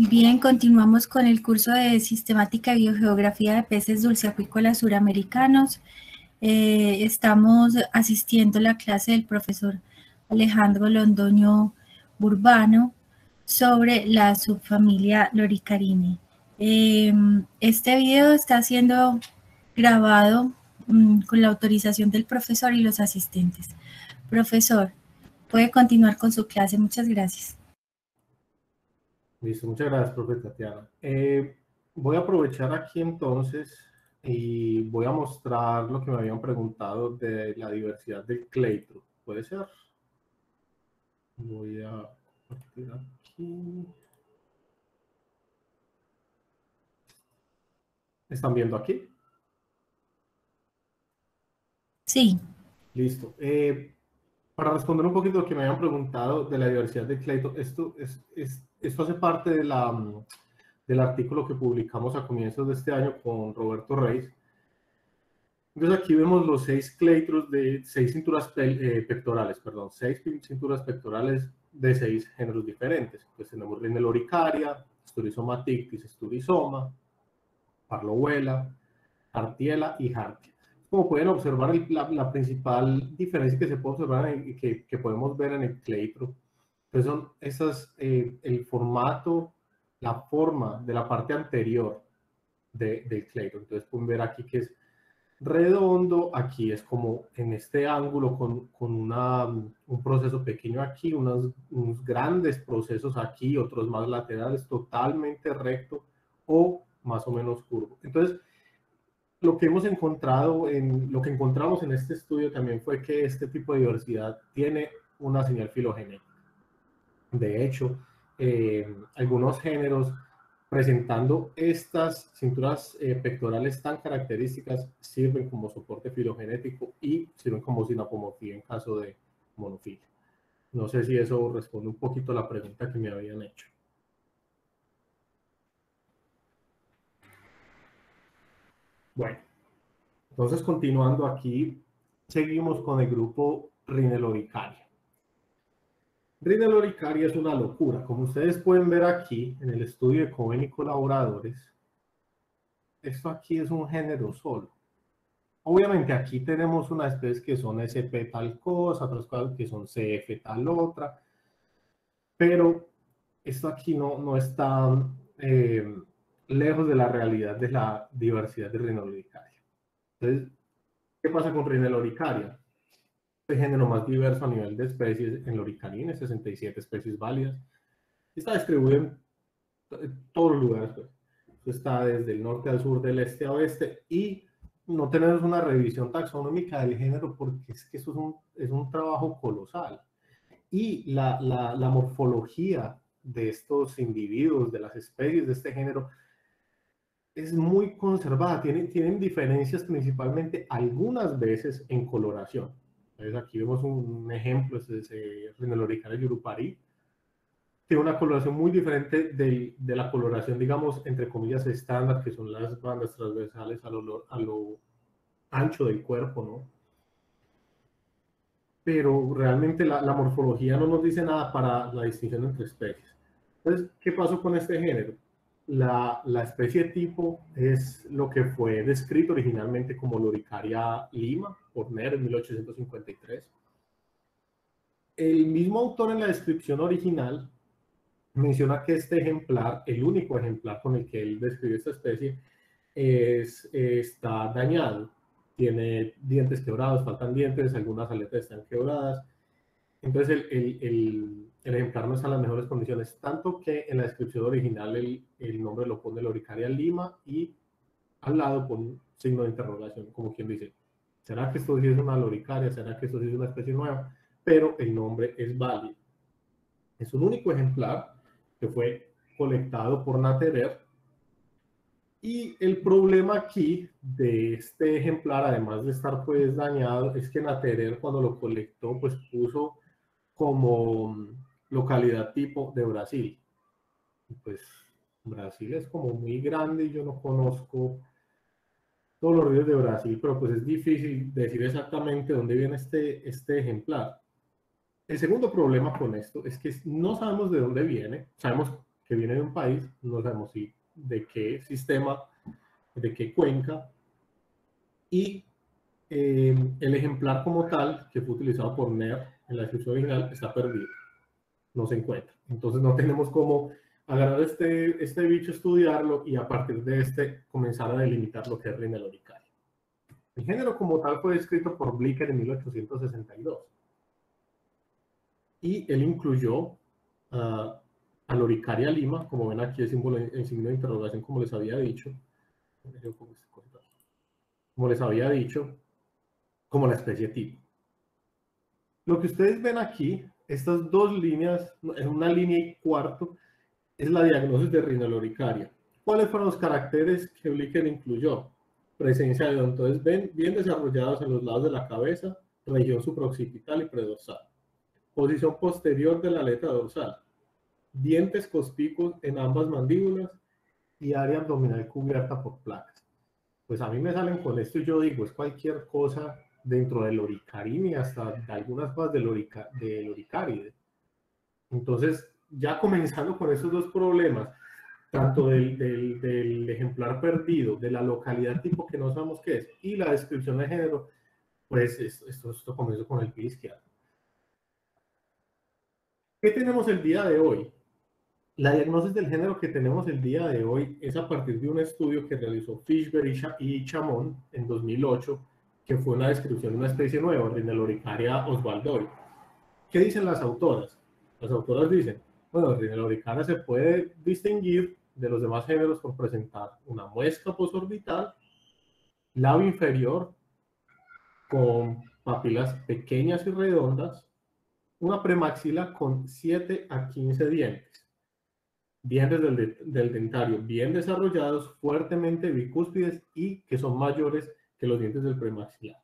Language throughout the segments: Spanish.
Bien, continuamos con el curso de Sistemática y Biogeografía de Peces Dulceacuícolas Suramericanos. Eh, estamos asistiendo a la clase del profesor Alejandro Londoño Burbano sobre la subfamilia Loricarini. Eh, este video está siendo grabado mm, con la autorización del profesor y los asistentes. Profesor, puede continuar con su clase. Muchas gracias. Listo, muchas gracias, profe Tatiana. Eh, voy a aprovechar aquí entonces y voy a mostrar lo que me habían preguntado de la diversidad del cleitro. ¿Puede ser? Voy a partir aquí. ¿Están viendo aquí? Sí. Listo. Eh, para responder un poquito lo que me habían preguntado de la diversidad del cleitro, esto es, es esto hace parte de la, mm, del artículo que publicamos a comienzos de este año con Roberto Reis. Entonces aquí vemos los seis cleitros de seis cinturas eh, pectorales, perdón, seis cinturas pectorales de seis géneros diferentes. Pues tenemos Rineloricaria, Sturizoma tictis, Sturizoma, Parlohuela, Artiela y Hartia. Como pueden observar, la, principal diferencia que se puede observar, y que, que podemos ver en el cleitro, entonces son esas, eh, el formato, la forma de la parte anterior de, del cleito. Entonces pueden ver aquí que es redondo, aquí es como en este ángulo con, con una, un proceso pequeño aquí, unos, unos, grandes procesos aquí, otros más laterales, totalmente recto o más o menos curvo. Entonces, lo que hemos encontrado, en, lo que encontramos en este estudio también fue que este tipo de diversidad tiene una señal filogenética. De hecho, eh, algunos géneros presentando estas cinturas eh, pectorales tan características sirven como soporte filogenético y sirven como sinapomorfía en caso de monofilia. No sé si eso responde un poquito a la pregunta que me habían hecho. Bueno, entonces continuando aquí, seguimos con el grupo Rineloricaria. Rineloricaria es una locura. Como ustedes pueden ver aquí en el estudio de Cohen y colaboradores, esto aquí es un género solo. Obviamente aquí tenemos una especie que son SP tal cosa, otras cosas que son CF tal otra, pero esto aquí no, no está eh, lejos de la realidad de la diversidad de Rineloricaria. Entonces, ¿qué pasa con Rineloricaria? El género más diverso a nivel de especies en Loricanine, 67 especies válidas. Está distribuido en todos los lugares. Pues. Está desde el norte al sur, del este a oeste, y no tenemos una revisión taxonómica del género porque es que eso es un, es un trabajo colosal. Y la, la, la morfología de estos individuos, de las especies de este género, es muy conservada. Tienen, tienen diferencias principalmente algunas veces en coloración entonces aquí vemos un ejemplo, es ese Rineloricaria yurupari. Tiene una coloración muy diferente de, de, la coloración, digamos, entre comillas, estándar, que son las bandas transversales a lo, a lo ancho del cuerpo, ¿no? Pero realmente la, la, morfología no nos dice nada para la distinción entre especies. Entonces, ¿qué pasó con este género? La, la, especie tipo es lo que fue descrito originalmente como Loricaria lima por Ner en 1853. El mismo autor en la descripción original menciona que este ejemplar, el único ejemplar con el que él describe esta especie, es, está dañado. Tiene dientes quebrados, faltan dientes, algunas aletas están quebradas. Entonces el, el el ejemplar no está en las mejores condiciones, tanto que en la descripción original el, el nombre lo pone Loricaria lima y al lado pone un signo de interrogación, como quien dice, ¿será que esto sí es una loricaria? ¿Será que esto sí es una especie nueva? Pero el nombre es válido. Es un único ejemplar que fue colectado por Naterer y el problema aquí de este ejemplar, además de estar pues dañado, es que Naterer cuando lo colectó pues puso como localidad tipo de Brasil. Pues Brasil es como muy grande y yo no conozco todos los ríos de Brasil, pero pues es difícil decir exactamente dónde viene este, este ejemplar. El segundo problema con esto es que no sabemos de dónde viene, sabemos que viene de un país, no sabemos si de qué sistema, de qué cuenca, y eh, el ejemplar como tal, que fue utilizado por NER en la descripción original, está perdido, no se encuentra. Entonces no tenemos cómo agarrar este, este bicho, estudiarlo y a partir de este comenzar a delimitar lo que es Rineloricaria. El género como tal fue descrito por Blicker en 1862 y él incluyó a Loricaria lima, como ven aquí el símbolo en signo de interrogación, como les había dicho, como les había dicho, como la especie tipo. Lo que ustedes ven aquí, estas dos líneas, en una línea y cuarto, es la diagnosis de rinoloricaria. ¿Cuáles fueron los caracteres que Blicker incluyó? Presencia de odontoides bien desarrollados en los lados de la cabeza, región supraoccipital y predorsal. Posición posterior de la aleta dorsal. Dientes cospicos en ambas mandíbulas y área abdominal cubierta por placas. Pues a mí me salen con esto y yo digo, es cualquier cosa dentro del oricarini hasta de algunas cosas del, orica, del. Entonces, ya comenzando con esos dos problemas, tanto del, del, ejemplar perdido, de la localidad tipo que no sabemos qué es, y la descripción de género, pues esto, esto, comienza con el pie izquierdo. ¿Qué tenemos el día de hoy? La diagnosis del género que tenemos el día de hoy es a partir de un estudio que realizó Fishberg y Chamon en 2008, que fue una descripción de una especie nueva, Rineloricaria oswaldoi. ¿Qué dicen las autoras? Las autoras dicen, bueno, Rineloricaria se puede distinguir de los demás géneros por presentar una muesca posorbital, labio inferior con papilas pequeñas y redondas, una premaxila con 7 a 15 dientes, dientes del, del dentario bien desarrollados, fuertemente bicúspides y que son mayores que los dientes del premaxilar.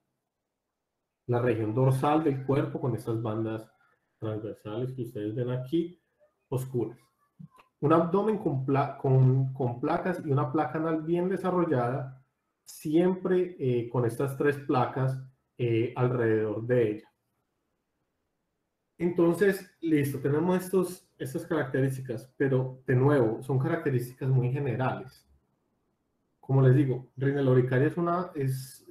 La región dorsal del cuerpo con estas bandas transversales que ustedes ven aquí, oscuras. Un abdomen con, con, placas y una placa anal bien desarrollada, siempre eh, con estas tres placas eh, alrededor de ella. Entonces, listo, tenemos estos, estas características, pero de nuevo, son características muy generales. Como les digo, Rineloricaria es una, es,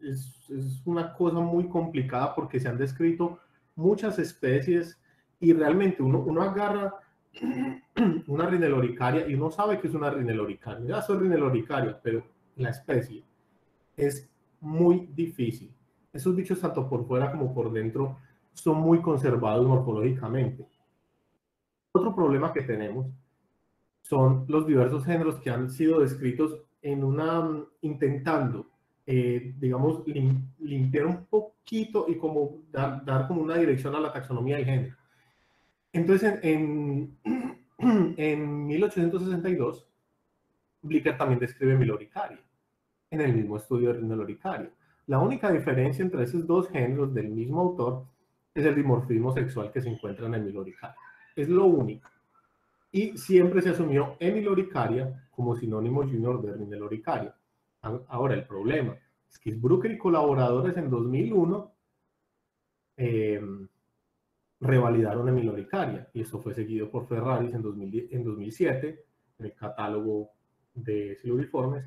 es, es una cosa muy complicada porque se han descrito muchas especies y realmente uno, uno agarra una rineloricaria y uno sabe que es una rineloricaria. Ya soy rineloricaria, pero la especie es muy difícil. Esos bichos, tanto por fuera como por dentro, son muy conservados morfológicamente. Otro problema que tenemos son los diversos géneros que han sido descritos en una, intentando, eh, digamos, limpiar un poquito y como dar, dar como una dirección a la taxonomía del género. Entonces, en, en 1862, Blicker también describe Miloricaria, en el mismo estudio de Miloricaria. La única diferencia entre esos dos géneros del mismo autor es el dimorfismo sexual que se encuentra en el Miloricaria. Es lo único. Y siempre se asumió Emiloricaria como sinónimo junior de Rineloricaria. Ahora, el problema es que Brooker y colaboradores en 2001 eh, revalidaron Emiloricaria y esto fue seguido por Ferraris en, 2007 en el catálogo de siluriformes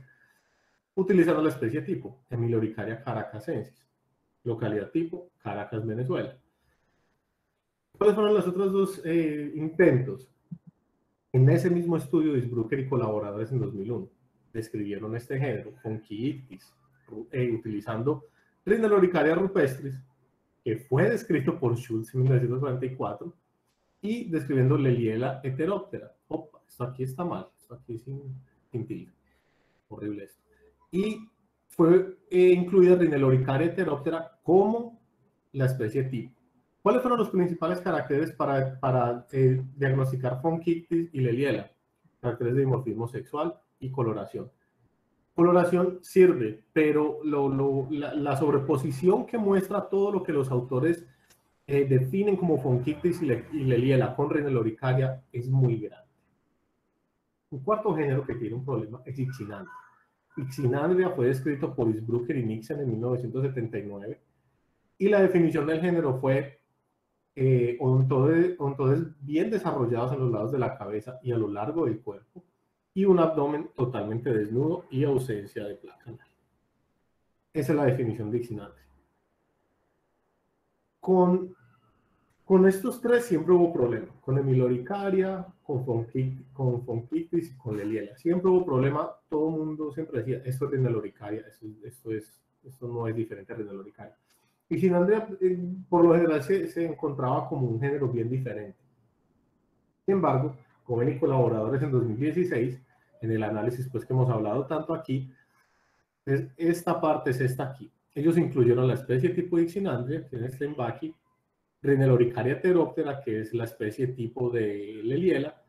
utilizando la especie tipo Emiloricaria caracasensis, localidad tipo Caracas, Venezuela. ¿Cuáles fueron los otros dos eh, intentos? En ese mismo estudio, Disbrucker y colaboradores en 2001 describieron este género con eh, utilizando Rineloricaria rupestris que fue descrito por Schultz en 1944, y describiendo Leliela heteróptera. Opa, esto aquí está mal, esto aquí sin, sin Horrible esto. Y fue eh, incluida Rineloricaria heteróptera como la especie tipo. ¿Cuáles fueron los principales caracteres para, para eh, diagnosticar Fonkictis y Leliela? Caracteres de dimorfismo sexual y coloración coloración sirve, pero la, sobreposición que muestra todo lo que los autores eh, definen como Fonkictis y, le, y Leliela con Rineloricaria es muy grande. Un cuarto género que tiene un problema es Ixinandria. Ixinandria fue descrito por Isbrucker y Nixon en 1979 y la definición del género fue eh, odontodes, bien desarrollados en los lados de la cabeza y a lo largo del cuerpo, y un abdomen totalmente desnudo y ausencia de placa Esa es la definición de ixinandria. Con, con estos tres siempre hubo problemas, con hemiloricaria, con, con fonquitis y con leliela. Siempre hubo problema, todo el mundo siempre decía, esto es rineloricaria, esto, esto, es, esto no es diferente a rineloricaria. Y sin Andrea, eh, por lo general, se, se, encontraba como un género bien diferente. Sin embargo, como y colaboradores en 2016, en el análisis pues, que hemos hablado tanto aquí, es, esta parte es esta aquí. Ellos incluyeron la especie tipo Ixinandria, que es Steinbachii, Rineloricaria pteroptera, que es la especie tipo de Leliela,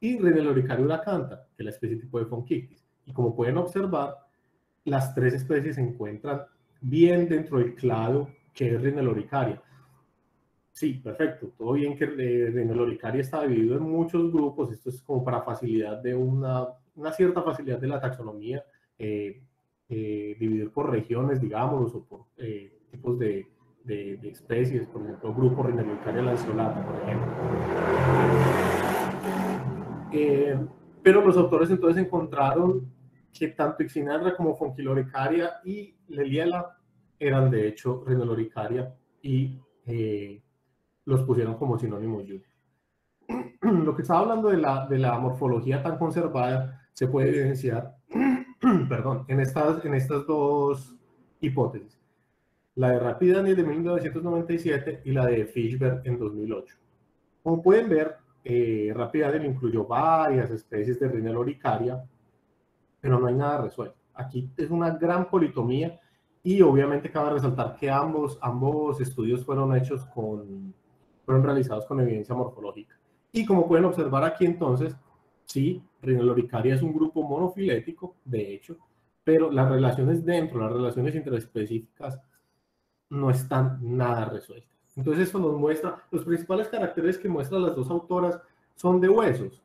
y Rineloricaria uracanta, que es la especie tipo de Fonquitis. Y como pueden observar, las tres especies se encuentran bien dentro del clado que es rineloricaria. Sí, perfecto. Todo bien que eh, rineloricaria está dividido en muchos grupos. Esto es como para facilidad de una, una cierta facilidad de la taxonomía, eh, eh, dividir por regiones, digamos, o por tipos de, de, especies, por ejemplo, grupo rineloricaria lanceolata, por ejemplo. pero los autores entonces encontraron que tanto Ixinandra como Fonquiloricaria y Leliela eran de hecho Rineloricaria y eh, los pusieron como sinónimos Lo que estaba hablando de la, de la morfología tan conservada se puede evidenciar perdón, en, estas, en estas dos hipótesis. La de Rapidani de 1997 y la de Fishberg en 2008. Como pueden ver, eh, Rapidani incluyó varias especies de Rineloricaria, pero no hay nada resuelto. Aquí es una gran politomía y obviamente cabe resaltar que ambos, ambos estudios fueron hechos con, fueron realizados con evidencia morfológica. Y como pueden observar aquí entonces, sí, Rhineloricaria es un grupo monofilético, de hecho, pero las relaciones dentro, las relaciones interespecíficas, no están nada resueltas. Entonces eso nos muestra, los principales caracteres que muestran las dos autoras son de huesos.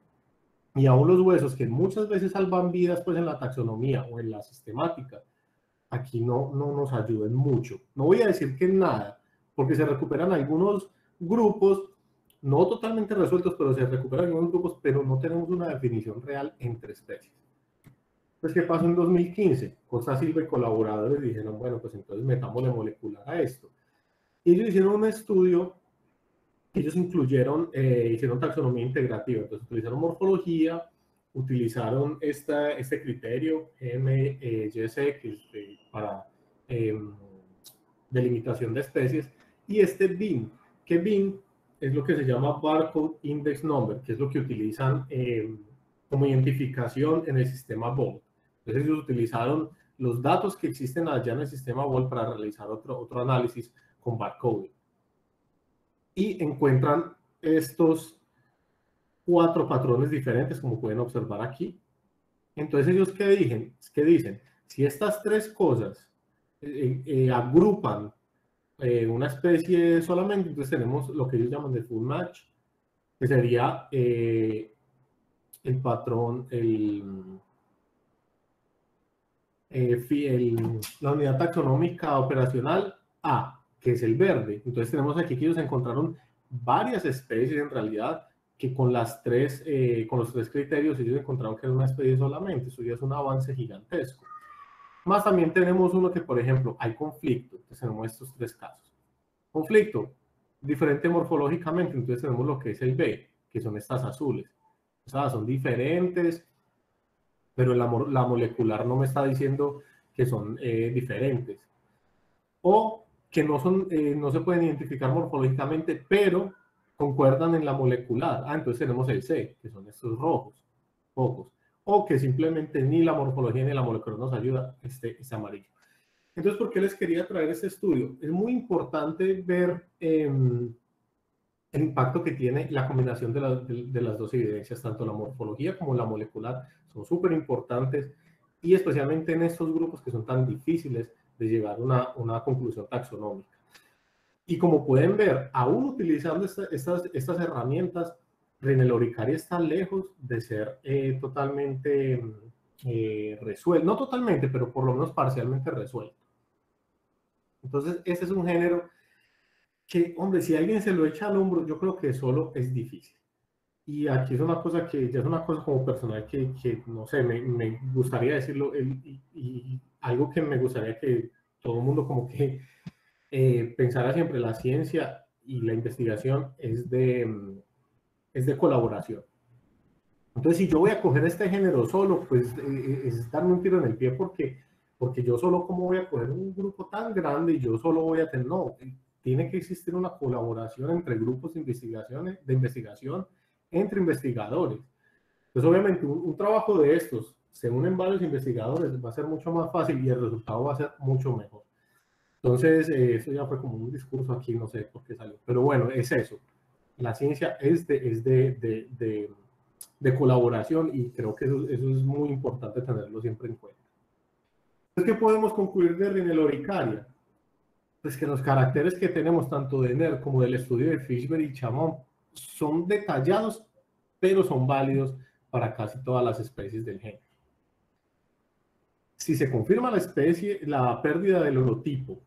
Y aún los huesos que muchas veces salvan vidas pues en la taxonomía o en la sistemática, aquí no, no nos ayuden mucho. No voy a decir que nada, porque se recuperan algunos grupos, no totalmente resueltos, pero se recuperan algunos grupos, pero no tenemos una definición real entre especies. Pues, ¿qué pasó en 2015? Costa Silva y colaboradores dijeron, bueno, pues entonces metámosle molecular a esto. Ellos hicieron un estudio, ellos incluyeron, eh, hicieron taxonomía integrativa, entonces utilizaron morfología, utilizaron esta, este criterio MYS que para em, delimitación de especies y este BIN, que BIN es lo que se llama Barcode Index Number, que es lo que utilizan em, como identificación en el sistema BOL. Entonces ellos utilizaron los datos que existen allá en el sistema BOL para realizar otro, otro análisis con barcode. Y encuentran estos cuatro patrones diferentes, como pueden observar aquí. Entonces, ellos qué dicen? ¿Qué dicen? Si estas tres cosas eh, eh, agrupan eh, una especie solamente, entonces tenemos lo que ellos llaman de full match, que sería el patrón, el, la unidad taxonómica operacional A, que es el verde. Entonces tenemos aquí que ellos encontraron varias especies en realidad que con, las tres, eh, con los tres criterios ellos encontraron que era una especie solamente, eso ya es un avance gigantesco. Más también tenemos uno que, por ejemplo, hay conflicto, entonces tenemos estos tres casos. Conflicto, diferente morfológicamente, entonces tenemos lo que es el B, que son estas azules. O sea, son diferentes, pero la, la molecular no me está diciendo que son eh, diferentes. O que no, son, eh, no se pueden identificar morfológicamente, pero concuerdan en la molecular. Ah, entonces tenemos el C, que son estos rojos, pocos. O que simplemente ni la morfología ni la molecular nos ayuda, este, este amarillo. Entonces, ¿por qué les quería traer este estudio? Es muy importante ver em, el impacto que tiene la combinación de, las dos evidencias, tanto la morfología como la molecular, son súper importantes y especialmente en estos grupos que son tan difíciles de llegar a una, conclusión taxonómica. Y como pueden ver, aún utilizando estas, estas herramientas, Rineloricaria está lejos de ser eh, totalmente eh, resuelto. No totalmente, pero por lo menos parcialmente resuelto. Entonces, ese es un género que, hombre, si alguien se lo echa al hombro, yo creo que solo es difícil. Y aquí es una cosa que ya es una cosa como personal que, que no sé, me, me gustaría decirlo y, algo que me gustaría que todo el mundo como que eh, pensara siempre, la ciencia y la investigación es de, mm, es de colaboración. Entonces, si yo voy a coger este género solo, pues eh, eh, es darme un tiro en el pie porque, porque yo solo, ¿cómo voy a coger un grupo tan grande y yo solo voy a tener? No, tiene que existir una colaboración entre grupos de, investigaciones, de investigación, entre investigadores. Pues obviamente un, trabajo de estos, se unen varios investigadores, va a ser mucho más fácil y el resultado va a ser mucho mejor. Entonces, eh, eso ya fue como un discurso aquí, no sé por qué salió. Pero bueno, es eso. La ciencia es de, colaboración y creo que eso, es muy importante tenerlo siempre en cuenta. ¿Qué podemos concluir de rineloricaria? Pues que los caracteres que tenemos tanto de NER como del estudio de Fishberg y Chamon son detallados, pero son válidos para casi todas las especies del género. Si se confirma la especie, la pérdida del holotipo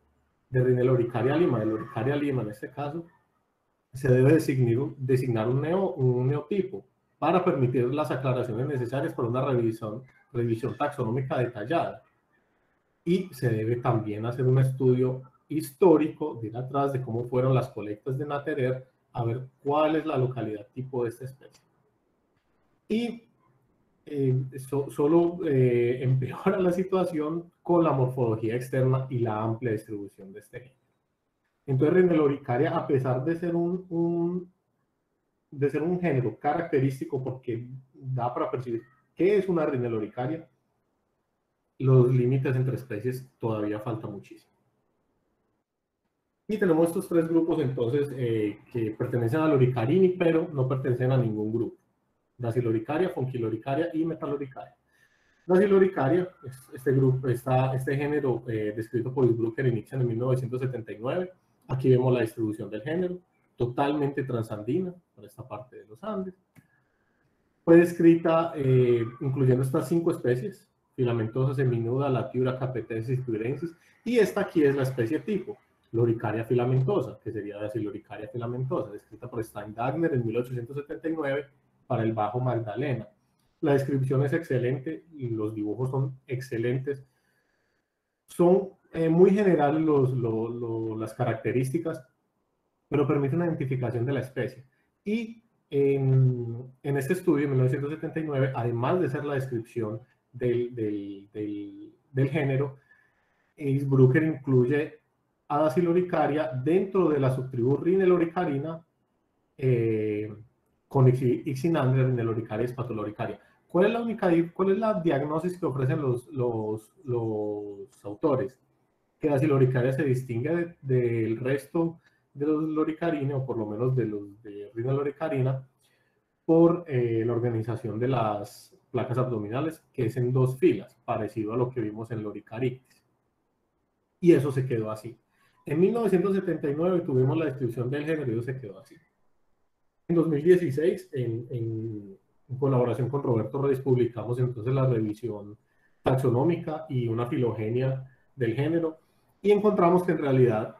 de Rineloricaria lima, de Loricaria lima en este caso, se debe designar, un, neo, un neotipo para permitir las aclaraciones necesarias para una revisión, taxonómica detallada. Y se debe también hacer un estudio histórico de ir atrás de cómo fueron las colectas de Naterer, a ver cuál es la localidad tipo de esta especie. Y eh, solo eh, empeora la situación con la morfología externa y la amplia distribución de este gen. Entonces, Rineloricaria, a pesar de ser un de ser un género característico porque da para percibir qué es una rineloricaria, los límites entre especies todavía falta muchísimo. Y tenemos estos tres grupos entonces eh, que pertenecen a la oricarini, pero no pertenecen a ningún grupo. Daciloricaria, Fonquiloricaria y Metaloricaria. Daciloricaria, este grupo, está, este género eh, descrito por Brucker y Nixon en 1979. Aquí vemos la distribución del género totalmente transandina, por esta parte de los Andes. Fue descrita eh, incluyendo estas cinco especies, filamentosa, seminuda, latiura, capetensis, tuirensis, y esta aquí es la especie tipo, Loricaria filamentosa, que sería de Loricaria filamentosa, descrita por Steindagner en 1879 para el Bajo Magdalena. La descripción es excelente y los dibujos son excelentes. Son eh, muy generales los, las características, pero permite una identificación de la especie. Y en, este estudio, en 1979, además de ser la descripción del, del, del, género, Brucker incluye a Daciloricaria dentro de la subtribu Rineloricarina eh, con Ixinandria Rineloricaria y Spatoloricaria. ¿Cuál es la única, cuál diagnosis que ofrecen los, los, los autores? Que Daciloricaria se distingue del resto de los loricarina, o por lo menos de los de rina loricarina, por eh, la organización de las placas abdominales, que es en dos filas, parecido a lo que vimos en loricaritis. Y eso se quedó así. En 1979 tuvimos la distribución del género y eso se quedó así. En 2016, en, en, en colaboración con Roberto Reyes, publicamos entonces la revisión taxonómica y una filogenia del género y encontramos que en realidad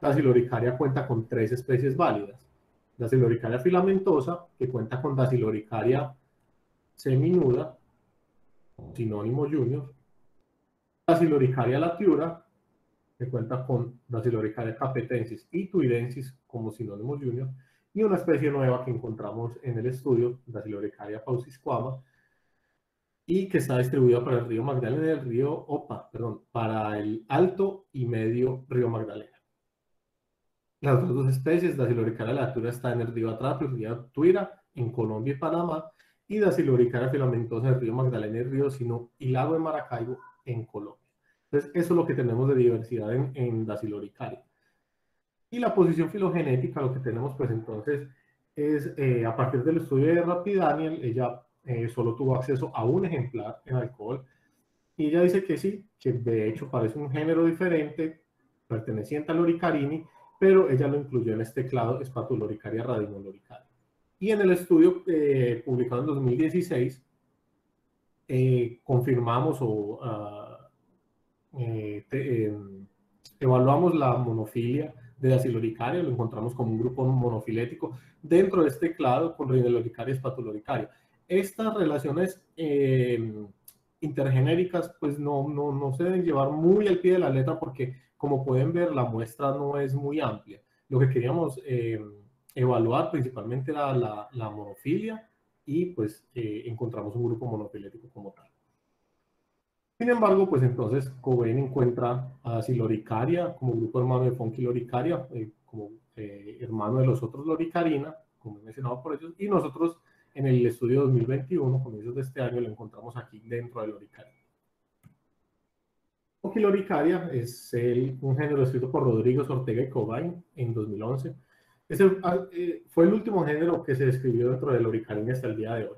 Daciloricaria cuenta con tres especies válidas. Daciloricaria filamentosa, que cuenta con Daciloricaria seminuda, sinónimo junior. Daciloricaria latiura, que cuenta con Daciloricaria capetensis y tuidensis como sinónimo junior. Y una especie nueva que encontramos en el estudio, Daciloricaria pausisquama, y que está distribuida para el río Magdalena y el río Opa, perdón, para el alto y medio río Magdalena. Las otras dos especies, Daciloricaria latura está en el río Atrato y río Tuira, en Colombia y Panamá, y Daciloricaria filamentosa en el río Magdalena y el río Sino y lago de Maracaibo, en Colombia. Entonces, eso es lo que tenemos de diversidad en, en. Y la posición filogenética, lo que tenemos pues entonces es, eh, a partir del estudio de Rapid Daniel, ella eh, solo tuvo acceso a un ejemplar en alcohol, y ella dice que sí, que de hecho parece un género diferente, perteneciente al Loricarini, pero ella lo incluyó en este clado espatuloricaria radinoloricaria. Y en el estudio eh, publicado en 2016, eh, confirmamos o em, evaluamos la monofilia de Daciloricaria, lo encontramos como un grupo monofilético dentro de este clado con Rineloricaria espatuloricaria. Estas relaciones eh, intergenéricas pues no, no, no se deben llevar muy al pie de la letra porque como pueden ver la muestra no es muy amplia. Lo que queríamos eh, evaluar principalmente era la, la monofilia y pues eh, encontramos un grupo monofilético como tal. Sin embargo, pues entonces Cobain encuentra a Siloricaria como grupo hermano de Fonkiloricaria, eh, como eh, hermano de los otros Loricarina, como mencionado por ellos, y nosotros en el estudio 2021, comienzos de este año, lo encontramos aquí dentro de Loricaria. Fonkiloricaria es un género escrito por Rodrigo Ortega y Cobain en 2011. Ese, ah, eh, fue el último género que se describió dentro de Loricarina hasta el día de hoy.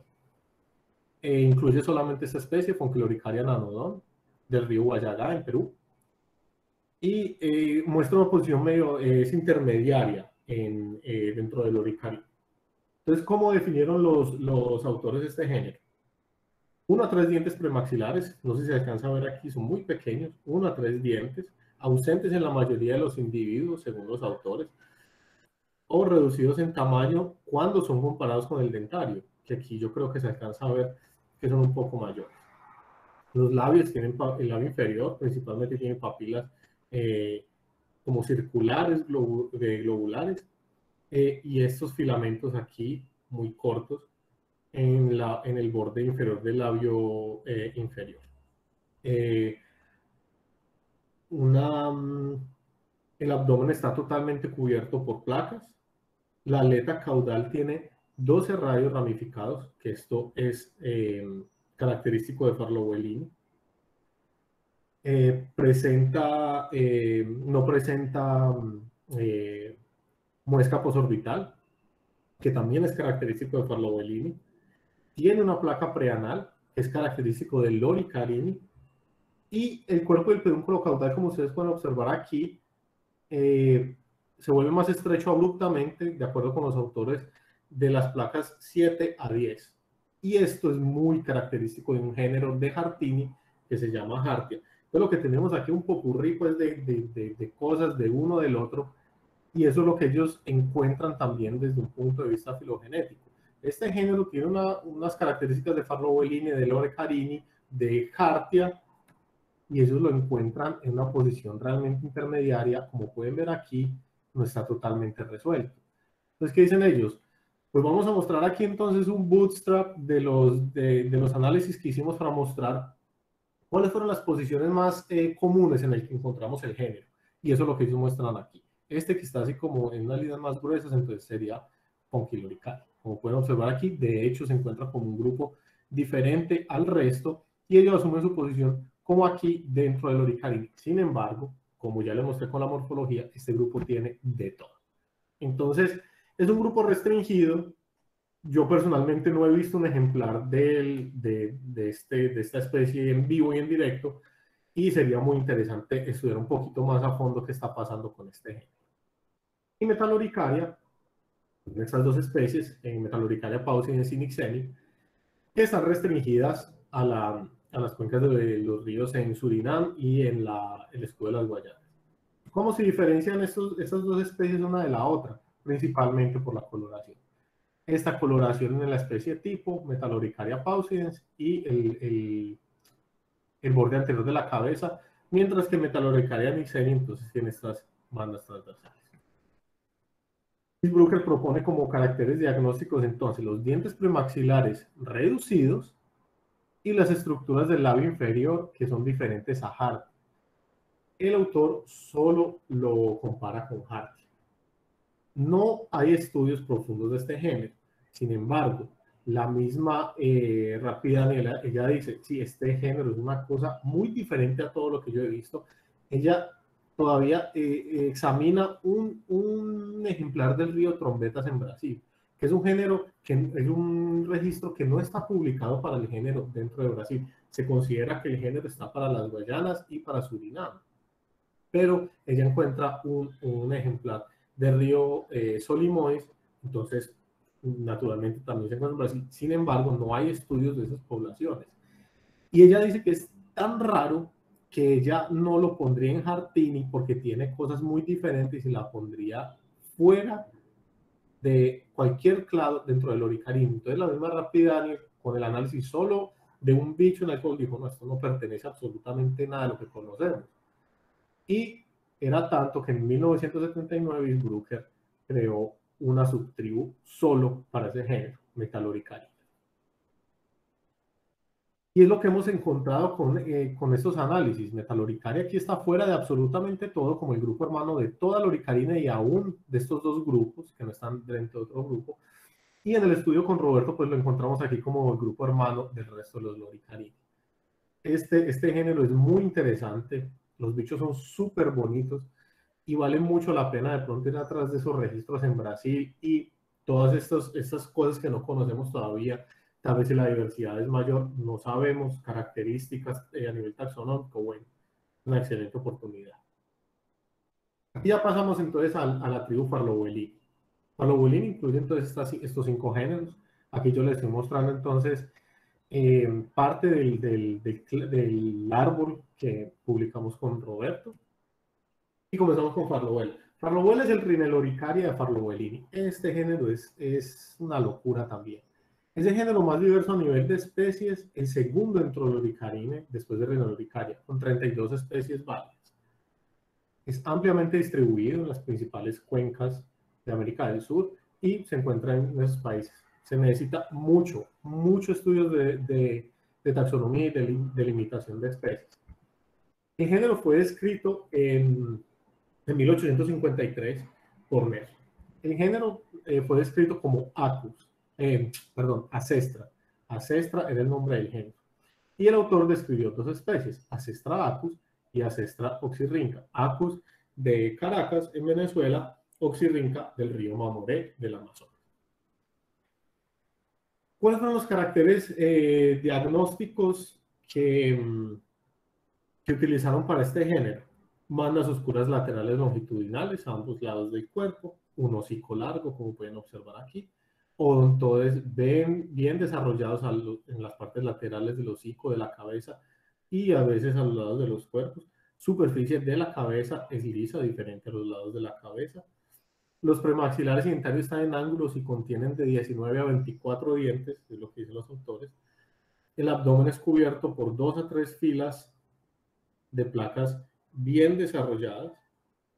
E incluye solamente esta especie, Fonkiloricaria nanodon, del río Guayagá, en Perú. Y eh, muestra una posición medio, es intermediaria en, eh, dentro del Loricaria. Entonces, ¿cómo definieron los, los autores este género? Uno a tres dientes premaxilares, no sé si se alcanza a ver aquí, son muy pequeños, uno a tres dientes, ausentes en la mayoría de los individuos, según los autores, o reducidos en tamaño cuando son comparados con el dentario, que aquí yo creo que se alcanza a ver que son un poco mayores. Los labios tienen, el labio inferior principalmente tiene papilas eh, como circulares, globulares, eh, y estos filamentos aquí muy cortos en, la, en el borde inferior del labio eh, inferior. Una, mm, el abdomen está totalmente cubierto por placas. La aleta caudal tiene 12 radios ramificados, que esto es eh, característico de Farlowellini. Eh, presenta, eh, no presenta muesca posorbital, que también es característico de Farlowellini. Tiene una placa preanal, que es característico de Loricarini. Y el cuerpo del pedúnculo caudal, como ustedes pueden observar aquí, se vuelve más estrecho abruptamente, de acuerdo con los autores de las placas 7 a 10. Y esto es muy característico de un género de Hartini que se llama Hartia. Entonces lo que tenemos aquí un popurrí pues, de, de, de, cosas de uno del otro y eso es lo que ellos encuentran también desde un punto de vista filogenético. Este género tiene unas características de Farlowellini, de Lore Carini, de Hartia, y ellos lo encuentran en una posición realmente intermediaria. Como pueden ver aquí, no está totalmente resuelto. Entonces, ¿qué dicen ellos? Pues vamos a mostrar aquí entonces un bootstrap de los, de, los análisis que hicimos para mostrar cuáles fueron las posiciones más eh, comunes en el que encontramos el género. Y eso es lo que ellos muestran aquí. Este que está así como en una línea más gruesas, entonces sería Ponquilorical. Como pueden observar aquí, de hecho se encuentra como un grupo diferente al resto y ellos asumen su posición como aquí dentro del Oricalini. Sin embargo, como ya les mostré con la morfología, este grupo tiene de todo. Entonces, es un grupo restringido. Yo personalmente no he visto un ejemplar de, este, de esta especie en vivo y en directo y sería muy interesante estudiar un poquito más a fondo qué está pasando con este género. Y Metaloricaria, estas dos especies, en Metaloricaria pauci y Sinixeni, que están restringidas a, las cuencas de los ríos en Surinam y en la, el escudo de las Guayanas. ¿Cómo se diferencian estos, estas dos especies una de la otra? principalmente por la coloración. Esta coloración en la especie tipo, Metaloricaria paucidens, y el, el, borde anterior de la cabeza, mientras que Metaloricaria nixeni entonces tiene estas bandas transversales. Brooker propone como caracteres diagnósticos entonces los dientes premaxilares reducidos y las estructuras del labio inferior que son diferentes a Hart. El autor solo lo compara con Hart. No hay estudios profundos de este género. Sin embargo, la misma eh, Rápida Daniela, ella dice, sí, este género es una cosa muy diferente a todo lo que yo he visto. Ella todavía eh, examina un, un, ejemplar del río Trombetas en Brasil, que es un género, que es un registro que no está publicado para el género dentro de Brasil. Se considera que el género está para las Guayanas y para Surinam. Pero ella encuentra un, un ejemplar de río eh, Solimoes, entonces naturalmente también se encuentra en Brasil. Sin embargo, no hay estudios de esas poblaciones. Y ella dice que es tan raro que ella no lo pondría en Hartini porque tiene cosas muy diferentes y la pondría fuera de cualquier clado dentro del oricarín. Entonces la misma Rapidani con el análisis solo de un bicho en cual dijo, no, esto no pertenece absolutamente nada de lo que conocemos. Y era tanto que en 1979 Brooker creó una subtribu solo para ese género, Metaloricaria. Y es lo que hemos encontrado con, eh, con estos análisis. Metaloricaria aquí está fuera de absolutamente todo, como el grupo hermano de toda la oricarina y aún de estos dos grupos, que no están dentro de otro grupo. Y en el estudio con Roberto, pues lo encontramos aquí como el grupo hermano del resto de los loricarini. Este, este género es muy interesante, los bichos son súper bonitos y vale mucho la pena de pronto ir atrás de esos registros en Brasil y todas estas, estas cosas que no conocemos todavía. Tal vez si la diversidad es mayor, no sabemos características eh, a nivel taxonómico. Bueno, una excelente oportunidad. Aquí ya pasamos entonces a, a la tribu Farlowelli. Farlowelli incluye entonces estos cinco géneros. Aquí yo les estoy mostrando entonces eh, parte del, del, del, del, árbol que publicamos con Roberto. Y comenzamos con Farlowell. Farlowell es el Rineloricaria de Farlowellini. Este género es, es una locura también. Es el género más diverso a nivel de especies, el segundo dentro de Loricarine, después de Rineloricaria, con 32 especies válidas. Es ampliamente distribuido en las principales cuencas de América del Sur y se encuentra en esos países. Se necesita mucho, mucho estudios de, de, de taxonomía y de, de limitación de especies. El género fue descrito en en 1853 por Mer. El género eh, fue descrito como Acus, eh, perdón, Acestra. Acestra era el nombre del género. Y el autor describió dos especies, Acestra acus y Acestra oxirrinca. Acus de Caracas, en Venezuela, oxirrinca del río Mamoré, del Amazonas. ¿Cuáles fueron los caracteres eh, diagnósticos que, mm, que utilizaron para este género? mandas oscuras laterales longitudinales a ambos lados del cuerpo, un hocico largo, como pueden observar aquí, odontodes ven bien desarrollados en las partes laterales del hocico, de la cabeza y a veces a los lados de los cuerpos. Superficie de la cabeza es lisa, diferente a los lados de la cabeza. Los premaxilares y dentarios están en ángulos y contienen de 19 a 24 dientes, es lo que dicen los autores. El abdomen es cubierto por dos a tres filas de placas bien desarrolladas.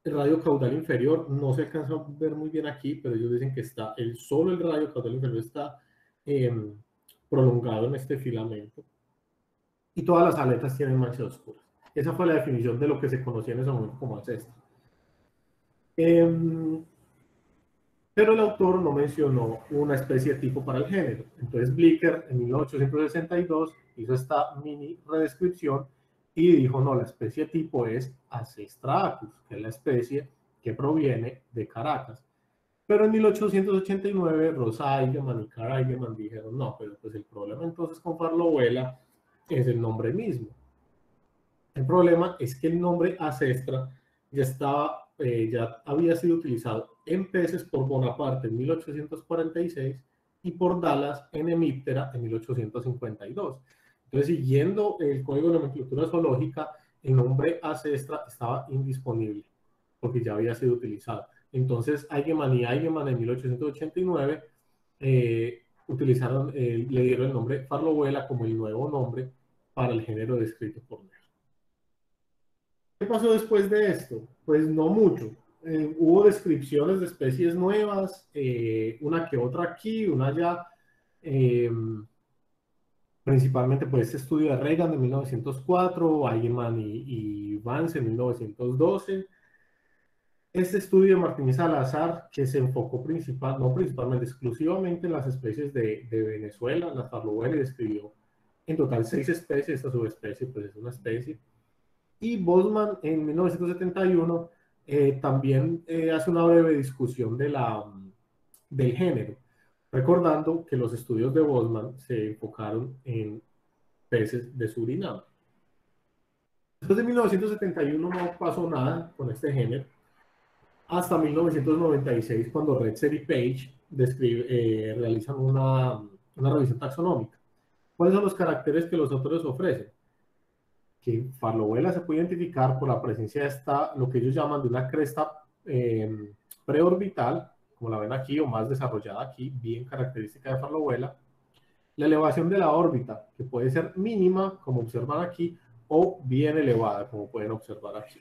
El radio caudal inferior no se alcanza a ver muy bien aquí, pero ellos dicen que está, el, solo el radio caudal inferior está em, prolongado en este filamento. Y todas las aletas tienen manchas oscuras. Esa fue la definición de lo que se conocía en ese momento como ancestro. Em, pero el autor no mencionó una especie tipo para el género. Entonces Blicker en 1862 hizo esta mini redescripción y dijo, no, la especie tipo es Acestracus, que es la especie que proviene de Caracas. Pero en 1889 Rosa Eigenman y Carl Eigenman dijeron, no, pero pues el problema entonces con Farlovela es el nombre mismo. El problema es que el nombre Acestra ya estaba, eh, ya había sido utilizado en peces por Bonaparte en 1846 y por Dallas en Hemíptera en 1852. Entonces, siguiendo el código de nomenclatura zoológica, el nombre Acestra estaba indisponible porque ya había sido utilizado. Entonces, Eigenman y Eigenman en 1889 eh, utilizaron, eh, le dieron el nombre Farlovela como el nuevo nombre para el género descrito por Mer. ¿Qué pasó después de esto? Pues no mucho. Eh, hubo descripciones de especies nuevas, una que otra aquí, una allá principalmente por este estudio de Reagan de 1904, Eigenman y, y Vance en 1912. Este estudio de Martínez Salazar, que se enfocó principal, no principalmente, exclusivamente en las especies de, de Venezuela, las Farlowell, describió en total seis especies, esta subespecie pues es una especie. Y Bosman en 1971 eh, también eh, hace una breve discusión de la, del género recordando que los estudios de Bosman se enfocaron en peces de Surinam. Después de 1971 no pasó nada con este género, hasta 1996 cuando Redzer y Page describe, eh, realizan una, una revisión taxonómica. ¿Cuáles son los caracteres que los autores ofrecen? que Farlobuela se puede identificar por la presencia de esta, lo que ellos llaman de una cresta eh, preorbital, como la ven aquí, o más desarrollada aquí, bien característica de Farlobuela. La elevación de la órbita, que puede ser mínima, como observan aquí, o bien elevada, como pueden observar aquí.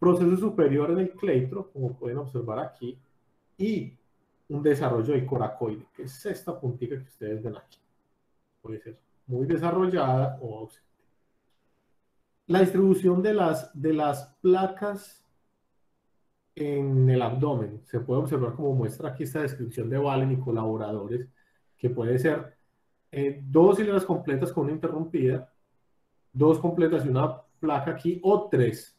Proceso superior en el cleitro, como pueden observar aquí, y un desarrollo del coracoide, que es esta puntita que ustedes ven aquí. Puede ser muy desarrollada o ausente. La distribución de las, de las placas en el abdomen se puede observar como muestra aquí esta descripción de Valen y colaboradores, que puede ser eh, dos hileras completas con una interrumpida, dos completas y una placa aquí, o tres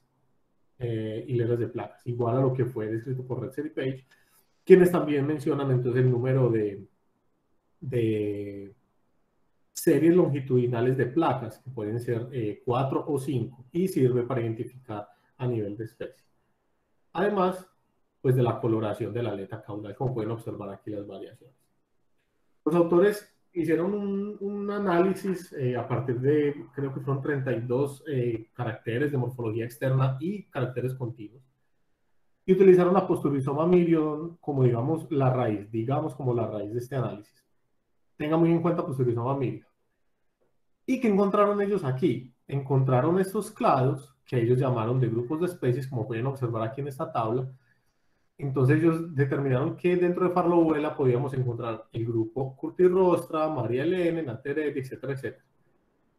eh, hileras de placas, igual a lo que fue descrito por Red City Page, quienes también mencionan entonces el número de, de series longitudinales de placas, que pueden ser eh, cuatro o cinco, y sirve para identificar a nivel de especie. Además, pues de la coloración de la aleta caudal, como pueden observar aquí las variaciones. Los autores hicieron un, análisis eh, a partir de, creo que fueron 32 eh, caracteres de morfología externa y caracteres continuos, y utilizaron la posturizoma mirion como, digamos, la raíz, digamos, como la raíz de este análisis. Tenga muy en cuenta posturizoma mirion. ¿Y qué encontraron ellos aquí? Encontraron estos clados que ellos llamaron de grupos de especies, como pueden observar aquí en esta tabla. Entonces ellos determinaron que dentro de Farlobuela podíamos encontrar el grupo Curtirostra, María Elena, Natereti, etcétera, etcétera.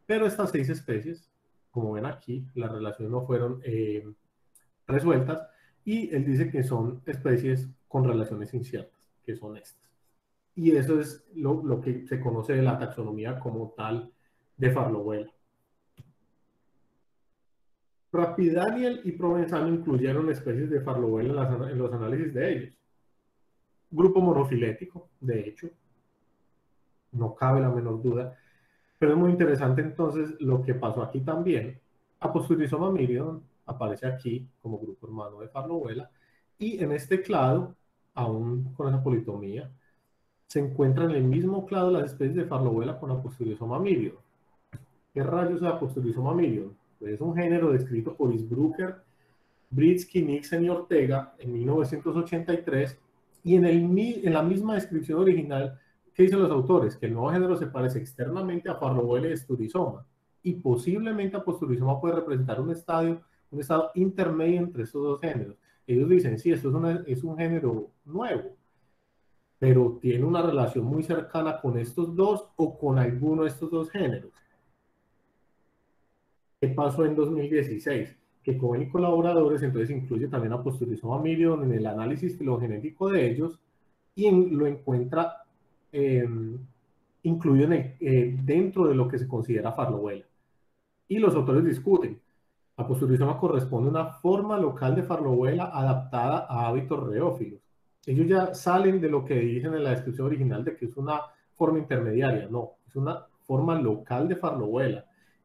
Pero estas seis especies, como ven aquí, las relaciones no fueron eh, resueltas y él dice que son especies con relaciones inciertas, que son estas. Y eso es lo, lo que se conoce de la taxonomía como tal de Farlobuela. Rapidaniel y Provenzano incluyeron especies de Farlobuela en, los análisis de ellos. Grupo monofilético, de hecho, no cabe la menor duda. Pero es muy interesante entonces lo que pasó aquí también. Aposturizoma mirion aparece aquí como grupo hermano de Farlobuela y en este clado, aún con esa politomía, se encuentran en el mismo clado las especies de Farlobuela con Aposturizoma mirion. ¿Qué rayos es Aposturizoma mirion? Es un género descrito por Isbrucker, Britsky, Nixon y Ortega en 1983 y en, el, en la misma descripción original ¿qué dicen los autores? Que el nuevo género se parece externamente a Farlobuela y Esturizoma y posiblemente Aposturizoma puede representar un estadio, un estado intermedio entre estos dos géneros. Ellos dicen, sí, esto es, es un género nuevo, pero tiene una relación muy cercana con estos dos o con alguno de estos dos géneros. ¿Qué pasó en 2016? Que Cohen y colaboradores entonces incluye también a Posturizoma mirion en el análisis filogenético de ellos y lo encuentra em, incluido eh, dentro de lo que se considera Farlobuela. Y los autores discuten. Aposturizoma corresponde a una forma local de Farlobuela adaptada a hábitos reófilos. Ellos ya salen de lo que dicen en la descripción original de que es una forma intermediaria. No, es una forma local de Farlobuela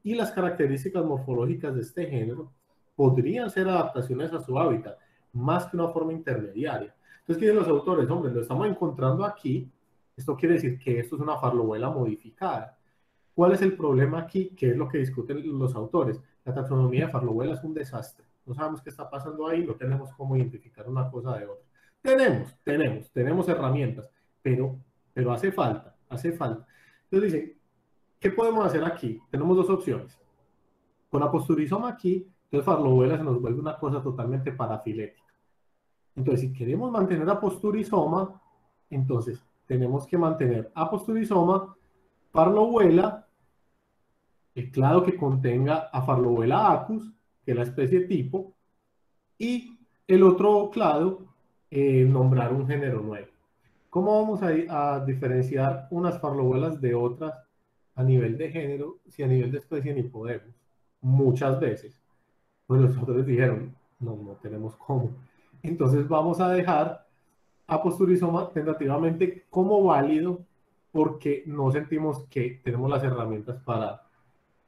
y las características morfológicas de este género podrían ser adaptaciones a su hábitat, más que una forma intermediaria. Entonces, ¿qué dicen los autores? Hombre, lo estamos encontrando aquí. Esto quiere decir que esto es una farlobuela modificada. ¿Cuál es el problema aquí? ¿Qué es lo que discuten los autores? La taxonomía de farlobuela es un desastre. No sabemos qué está pasando ahí, no tenemos cómo identificar una cosa de otra. Tenemos, tenemos, tenemos herramientas, pero, pero hace falta, hace falta. Entonces dicen, ¿Qué podemos hacer aquí? Tenemos dos opciones. Con aposturizoma aquí, entonces farlobuela se nos vuelve una cosa totalmente parafilética. Entonces, si queremos mantener aposturizoma, entonces tenemos que mantener aposturizoma, farlobuela, el clado que contenga a farlobuela acus, que es la especie tipo, y el otro clado, eh, nombrar un género nuevo. ¿Cómo vamos a, a diferenciar unas farlobuelas de otras a nivel de género si a nivel de especie ni podemos. Muchas veces. Pues los autores dijeron, no, no tenemos cómo. Entonces vamos a dejar a posturizoma tentativamente como válido porque no sentimos que tenemos las herramientas para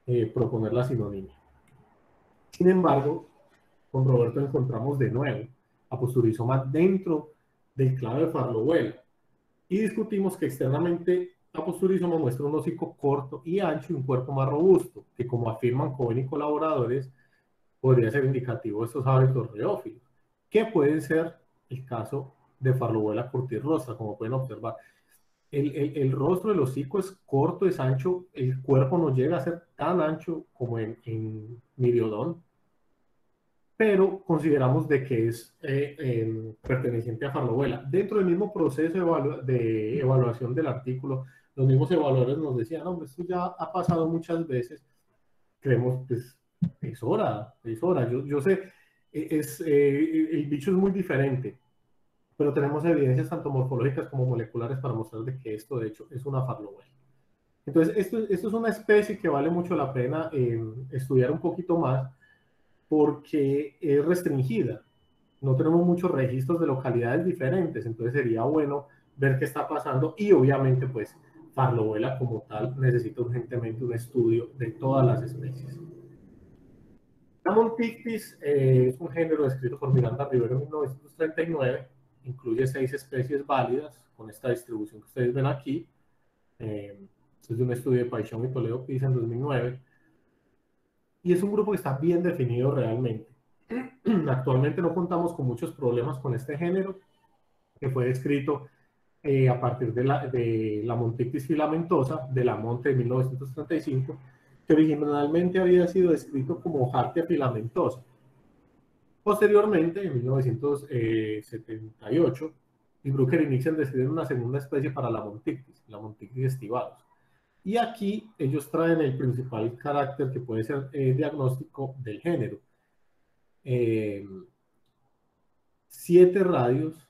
eh, proponer la sinonimia. Sin embargo, con Roberto encontramos de nuevo a posturizoma dentro del clave de Farlobuela y discutimos que externamente aposturizoma muestra un hocico corto y ancho y un cuerpo más robusto, que como afirman Cohen y colaboradores, podría ser indicativo de estos hábitos reófilos, que pueden ser el caso de Farlobuela curtirrostra, como pueden observar. El, el, el, rostro del hocico es corto, es ancho, el cuerpo no llega a ser tan ancho como en, en Miriodón, pero consideramos de que es eh, eh, perteneciente a Farlobuela. Dentro del mismo proceso de, evalu de, evaluación del artículo, los mismos evaluadores nos decían, hombre, esto ya ha pasado muchas veces, creemos, pues, es hora, es hora. Yo, yo sé, e, es, eh, el bicho es muy diferente, pero tenemos evidencias tanto morfológicas como moleculares para mostrar de que esto, de hecho, es una Farlobuela. Entonces, esto, esto es una especie que vale mucho la pena estudiar un poquito más, porque es restringida. No tenemos muchos registros de localidades diferentes, entonces sería bueno ver qué está pasando y obviamente pues Farlobuela como tal necesita urgentemente un estudio de todas las especies. La Montictis eh, es un género descrito por Miranda Rivero en 1939, incluye seis especies válidas con esta distribución que ustedes ven aquí. Eh, es de un estudio de Paixón y Toledo Pisa en 2009 y es un grupo que está bien definido realmente. Actualmente no contamos con muchos problemas con este género, que fue descrito eh, a partir de la, de filamentosa, de la Monte de 1935, que originalmente había sido descrito como Hartia filamentosa. Posteriormente, en 1978, y Brucker y Nixon decidieron una segunda especie para la Montictis, la Montictis estivados y aquí ellos traen el principal carácter que puede ser eh, diagnóstico del género. Eh, siete radios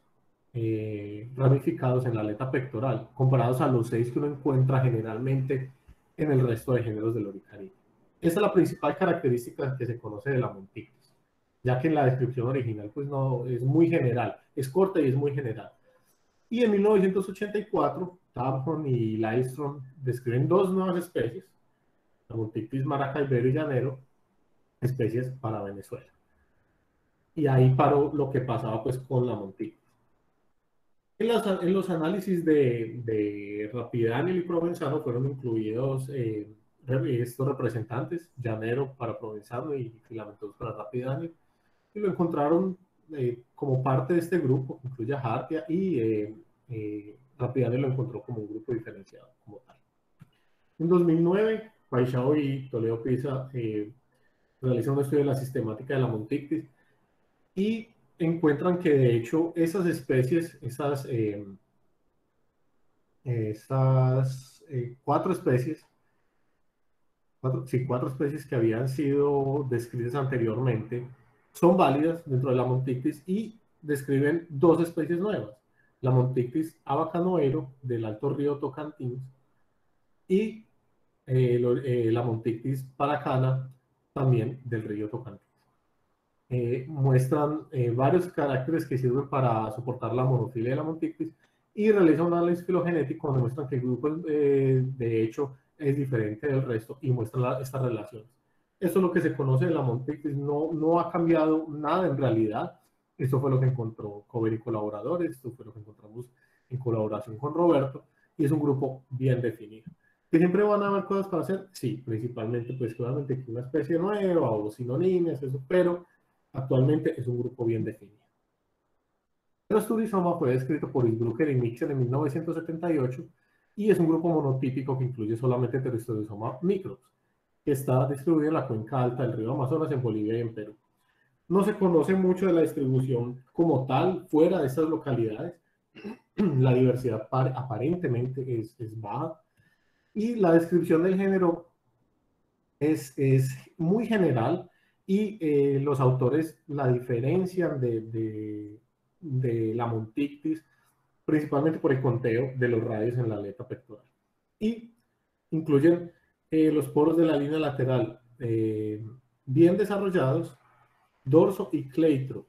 eh, ramificados en la aleta pectoral, comparados a los seis que uno encuentra generalmente en el resto de géneros del Oricaribe. Esa es la principal característica que se conoce de la montictis, ya que en la descripción original pues no, es muy general, es corta y es muy general. Y en 1984 Taphorn y Lystrom describen dos nuevas especies, la Montictis maracaibero y llanero, especies para Venezuela. Y ahí paró lo que pasaba pues con la Montictis. En, en los análisis de, de y Provenzano fueron incluidos eh, estos representantes, llanero para Provenzano y filamentos para Rapidaniel, y lo encontraron eh, como parte de este grupo, incluye a Hartia y eh, eh lo encontró como un grupo diferenciado como. En 2009, Paixao y Toledo Pisa eh, realizan un estudio de la sistemática de la montictis y encuentran que de hecho esas especies, esas, eh, esas eh, cuatro especies, cuatro, sí, cuatro especies que habían sido descritas anteriormente, son válidas dentro de la montictis y describen dos especies nuevas la Montictis abacanoero del Alto Río Tocantins y eh, la Montictis paracana también del río Tocantins. Eh, muestran varios caracteres que sirven para soportar la monofilia de la Montictis y realizan un análisis filogenético donde muestran que el grupo de hecho es diferente del resto y muestran estas relaciones. Esto es lo que se conoce de la Montictis, no, no ha cambiado nada en realidad esto fue lo que encontró Cover y colaboradores, esto fue lo que encontramos en colaboración con Roberto, y es un grupo bien definido. ¿Que siempre van a haber cosas para hacer? Sí, principalmente, pues claramente que una especie nueva o sinónimas, eso, pero actualmente es un grupo bien definido. El Sturizoma fue descrito por Isbrucker y Mixer en 1978 y es un grupo monotípico que incluye solamente Pterosturizoma micros, que está distribuido en la cuenca alta del río Amazonas en Bolivia y en Perú. No se conoce mucho de la distribución como tal fuera de estas localidades. La diversidad aparentemente es, baja. Y la descripción del género es, es muy general y eh, los autores la diferencian de, de, la montictis principalmente por el conteo de los radios en la aleta pectoral. Y incluyen eh, los poros de la línea lateral eh, bien desarrollados dorso y cleitro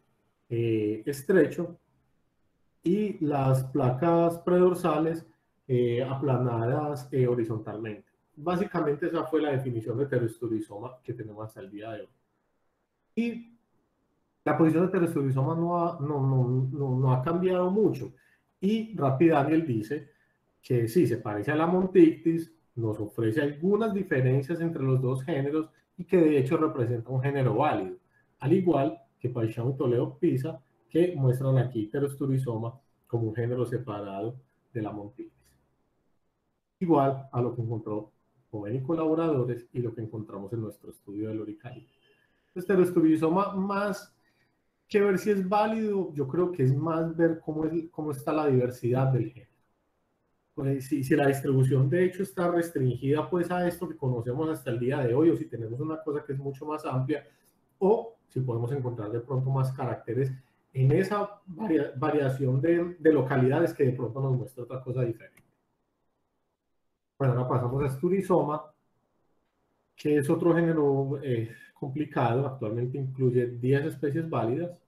eh, estrecho y las placas predorsales eh, aplanadas eh, horizontalmente. Básicamente esa fue la definición de pterosturizoma que tenemos hasta el día de hoy. Y la posición de pterosturizoma no ha, no, no, no, ha cambiado mucho. Y Rapid Daniel dice que sí se parece a la Montictis, nos ofrece algunas diferencias entre los dos géneros y que de hecho representa un género válido, al igual que Paixão y Toledo Pisa, que muestran aquí Pterosturizoma como un género separado de la Montictis. Igual a lo que encontró Joven y colaboradores y lo que encontramos en nuestro estudio del Loricaria. Este Pterosturizoma más que ver si es válido, yo creo que es más ver cómo, es, cómo está la diversidad del género. Pues, si, la distribución de hecho está restringida pues a esto que conocemos hasta el día de hoy, o si tenemos una cosa que es mucho más amplia, o si podemos encontrar de pronto más caracteres en esa variación de, de, localidades que de pronto nos muestra otra cosa diferente. Bueno, ahora pasamos a Sturizoma, que es otro género eh, complicado, actualmente incluye 10 especies válidas,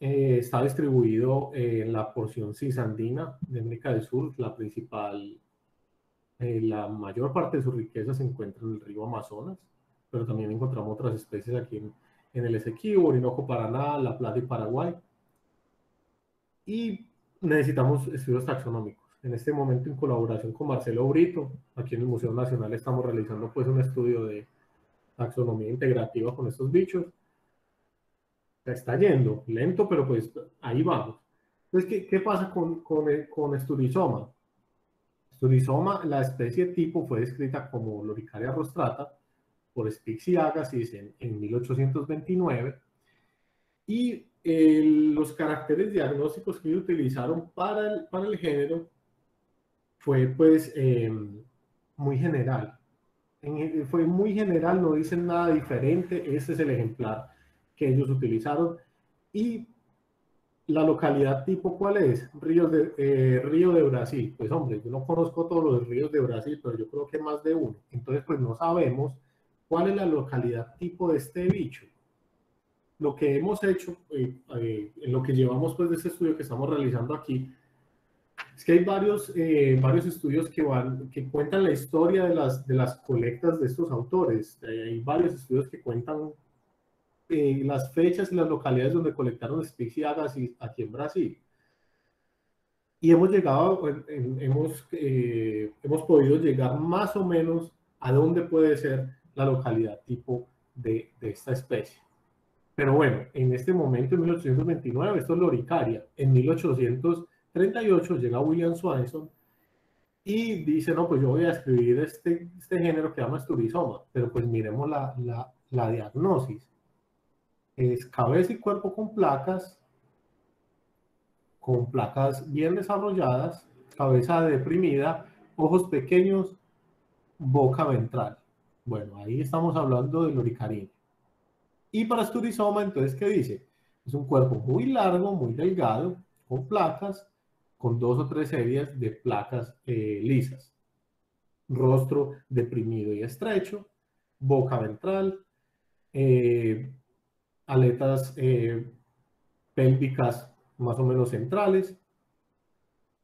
eh, está distribuido en la porción cisandina de América del Sur, la principal, eh, la mayor parte de su riqueza se encuentra en el río Amazonas, pero también encontramos otras especies aquí en, en el Esequibo, Orinoco, Paraná, La Plata y Paraguay. Y necesitamos estudios taxonómicos. En este momento, en colaboración con Marcelo Brito, aquí en el Museo Nacional estamos realizando pues un estudio de taxonomía integrativa con estos bichos está yendo, lento, pero pues ahí vamos. Entonces, ¿qué, qué pasa con, con, con Esturizoma? Esturizoma, la especie tipo fue descrita como Loricaria rostrata por Spix y Agassiz en, en 1829 y los caracteres diagnósticos que utilizaron para el, para el género fue pues em, muy general. En, fue muy general, no dicen nada diferente, este es el ejemplar que ellos utilizaron. Y la localidad tipo, ¿cuál es? Ríos de, eh, Río de Brasil. Pues hombre, yo no conozco todos los ríos de Brasil, pero yo creo que más de uno. Entonces, pues no sabemos cuál es la localidad tipo de este bicho. Lo que hemos hecho, eh, eh, en lo que llevamos pues de este estudio que estamos realizando aquí, es que hay varios, varios estudios que, van, que cuentan la historia de las, de las colectas de estos autores. hay varios estudios que cuentan eh, las fechas y las localidades donde colectaron y Agassiz aquí en Brasil. Y hemos llegado, hemos, eh, hemos podido llegar más o menos a dónde puede ser la localidad tipo de, de esta especie. Pero bueno, en este momento, en 1829, esto es Loricaria. En 1838 llega William Swanson y dice, no, pues yo voy a escribir este, este género que llama Sturizoma. Pero pues miremos la, la, la diagnosis es cabeza y cuerpo con placas, con placas bien desarrolladas, cabeza deprimida, ojos pequeños, boca ventral. Bueno, ahí estamos hablando del oricarín. Y para Sturizoma, entonces, ¿qué dice? Es un cuerpo muy largo, muy delgado, con placas, con dos o tres series de placas eh, lisas. Rostro deprimido y estrecho, boca ventral, eh, aletas eh, pélvicas más o menos centrales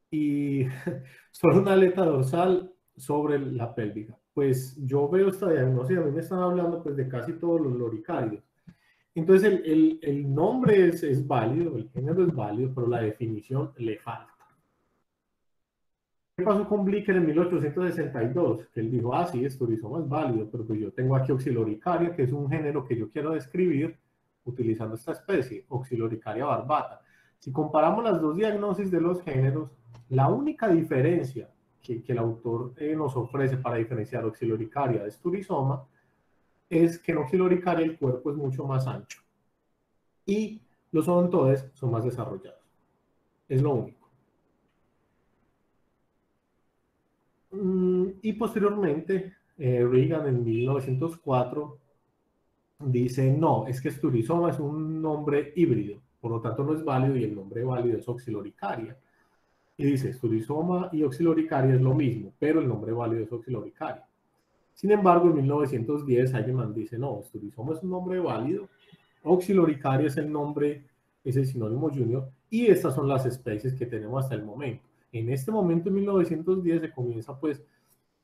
y solo una aleta dorsal sobre la pélvica. Pues yo veo esta diagnosis, a mí me están hablando pues de casi todos los loricarios. Entonces el, el, el nombre es, es, válido, el género es válido, pero la definición le falta. ¿Qué pasó con Blicker en 1862? Que él dijo, ah, sí, esto es válido, pero pues yo tengo aquí oxiloricaria, que es un género que yo quiero describir, utilizando esta especie, Oxyloricaria barbata. Si comparamos las dos diagnosis de los géneros, la única diferencia que, el autor eh, nos ofrece para diferenciar Oxyloricaria de Sturizoma es que en Oxyloricaria el cuerpo es mucho más ancho y los odontodes son más desarrollados. Es lo único. Mm, y posteriormente, eh, Reagan en 1904 dice, no, es que Sturizoma es un nombre híbrido, por lo tanto no es válido y el nombre válido es Oxyloricaria. Y dice, Sturizoma y Oxyloricaria es lo mismo, pero el nombre válido es Oxyloricaria. Sin embargo, en 1910 Heinemann dice, no, Sturizoma es un nombre válido, Oxyloricaria es el nombre, es el sinónimo junior, y estas son las especies que tenemos hasta el momento. En este momento, en 1910, se comienza pues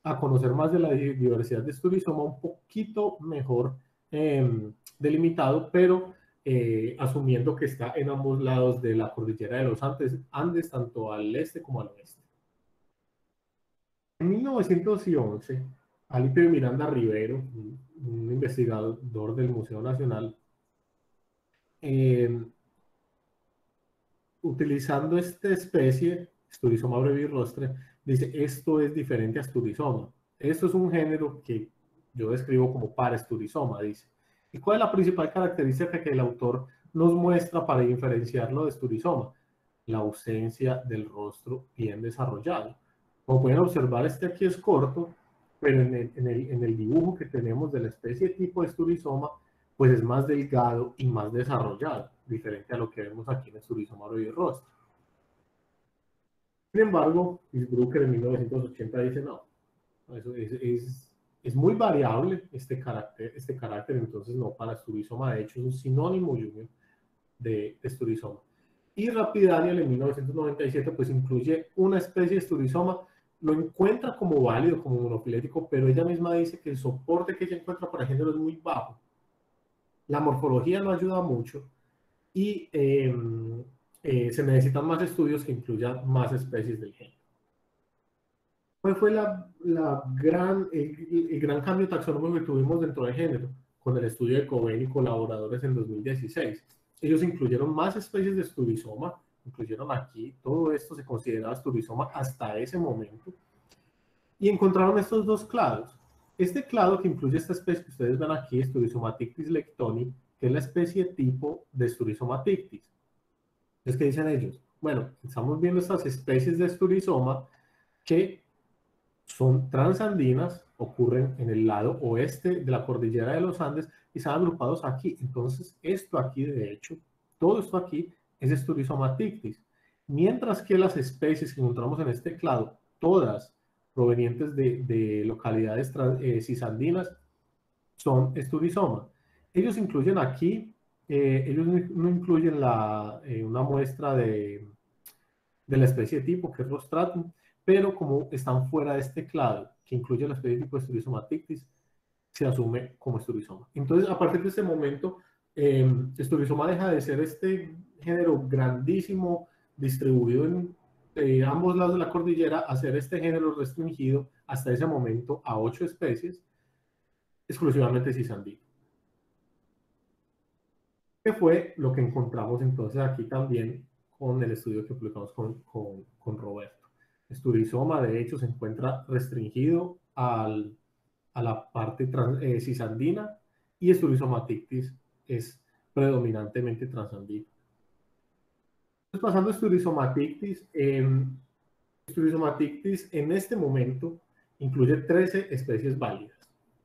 a conocer más de la diversidad de Sturizoma un poquito mejor Em, delimitado, pero eh, asumiendo que está en ambos lados de la cordillera de los Andes, Andes, tanto al este como al oeste. En 1911, Alipio Miranda Rivero, un, investigador del Museo Nacional, eh, utilizando esta especie, Sturizoma brevirostre, dice, esto es diferente a Sturizoma. Esto es un género que yo describo como parasturizoma, dice. ¿Y cuál es la principal característica que el autor nos muestra para diferenciarlo de sturizoma? La ausencia del rostro bien desarrollado. Como pueden observar, este aquí es corto, pero en el, dibujo que tenemos de la especie tipo esturizoma, pues es más delgado y más desarrollado, diferente a lo que vemos aquí en esturizoma rostro. Sin embargo, Isbrucker en 1980 dice, no, eso es, es, muy variable este carácter, este carácter, entonces no para esturizoma, de hecho es un sinónimo junior de esturizoma. Y Rapidaniel en 1997 pues incluye una especie de esturizoma lo encuentra como válido, como monofilético, pero ella misma dice que el soporte que ella encuentra para género es muy bajo. La morfología no ayuda mucho y em, eh, se necesitan más estudios que incluyan más especies del género. ¿Cuál fue la, gran, el, gran cambio taxonómico que tuvimos dentro del género? Con el estudio de Coven y colaboradores en 2016. Ellos incluyeron más especies de Sturizoma, incluyeron aquí, todo esto se consideraba Sturizoma hasta ese momento, y encontraron estos dos clados. Este clado que incluye esta especie que ustedes ven aquí, Sturizomatictis lectoni, que es la especie tipo de Sturizomatictis. Es que dicen ellos, bueno, estamos viendo estas especies de Sturizoma que son transandinas, ocurren en el lado oeste de la cordillera de los Andes y están agrupados aquí. Entonces, esto aquí, de hecho, todo esto aquí es Sturizomatictis. Mientras que las especies que encontramos en este clado, todas provenientes de, localidades eh, cisandinas, son Sturizoma. Ellos incluyen aquí, eh, ellos no incluyen eh, una muestra de, de, la especie tipo, que es Rostratum, pero como están fuera de este clado, que incluye la especie tipo Sturizomatictis, se asume como Sturizoma. Entonces, a partir de este momento, eh, Sturizoma deja de ser este género grandísimo, distribuido en eh, ambos lados de la cordillera, a ser este género restringido hasta ese momento a ocho especies, exclusivamente cisandino. ¿Qué fue lo que encontramos entonces aquí también con el estudio que publicamos con, con, con Roberto? Sturizoma, de hecho, se encuentra restringido al, a la parte trans, eh, cisandina y Sturizomatictis es predominantemente transandino. Pasando a Sturizomatictis, eh, Sturizomatictis en este momento incluye 13 especies válidas.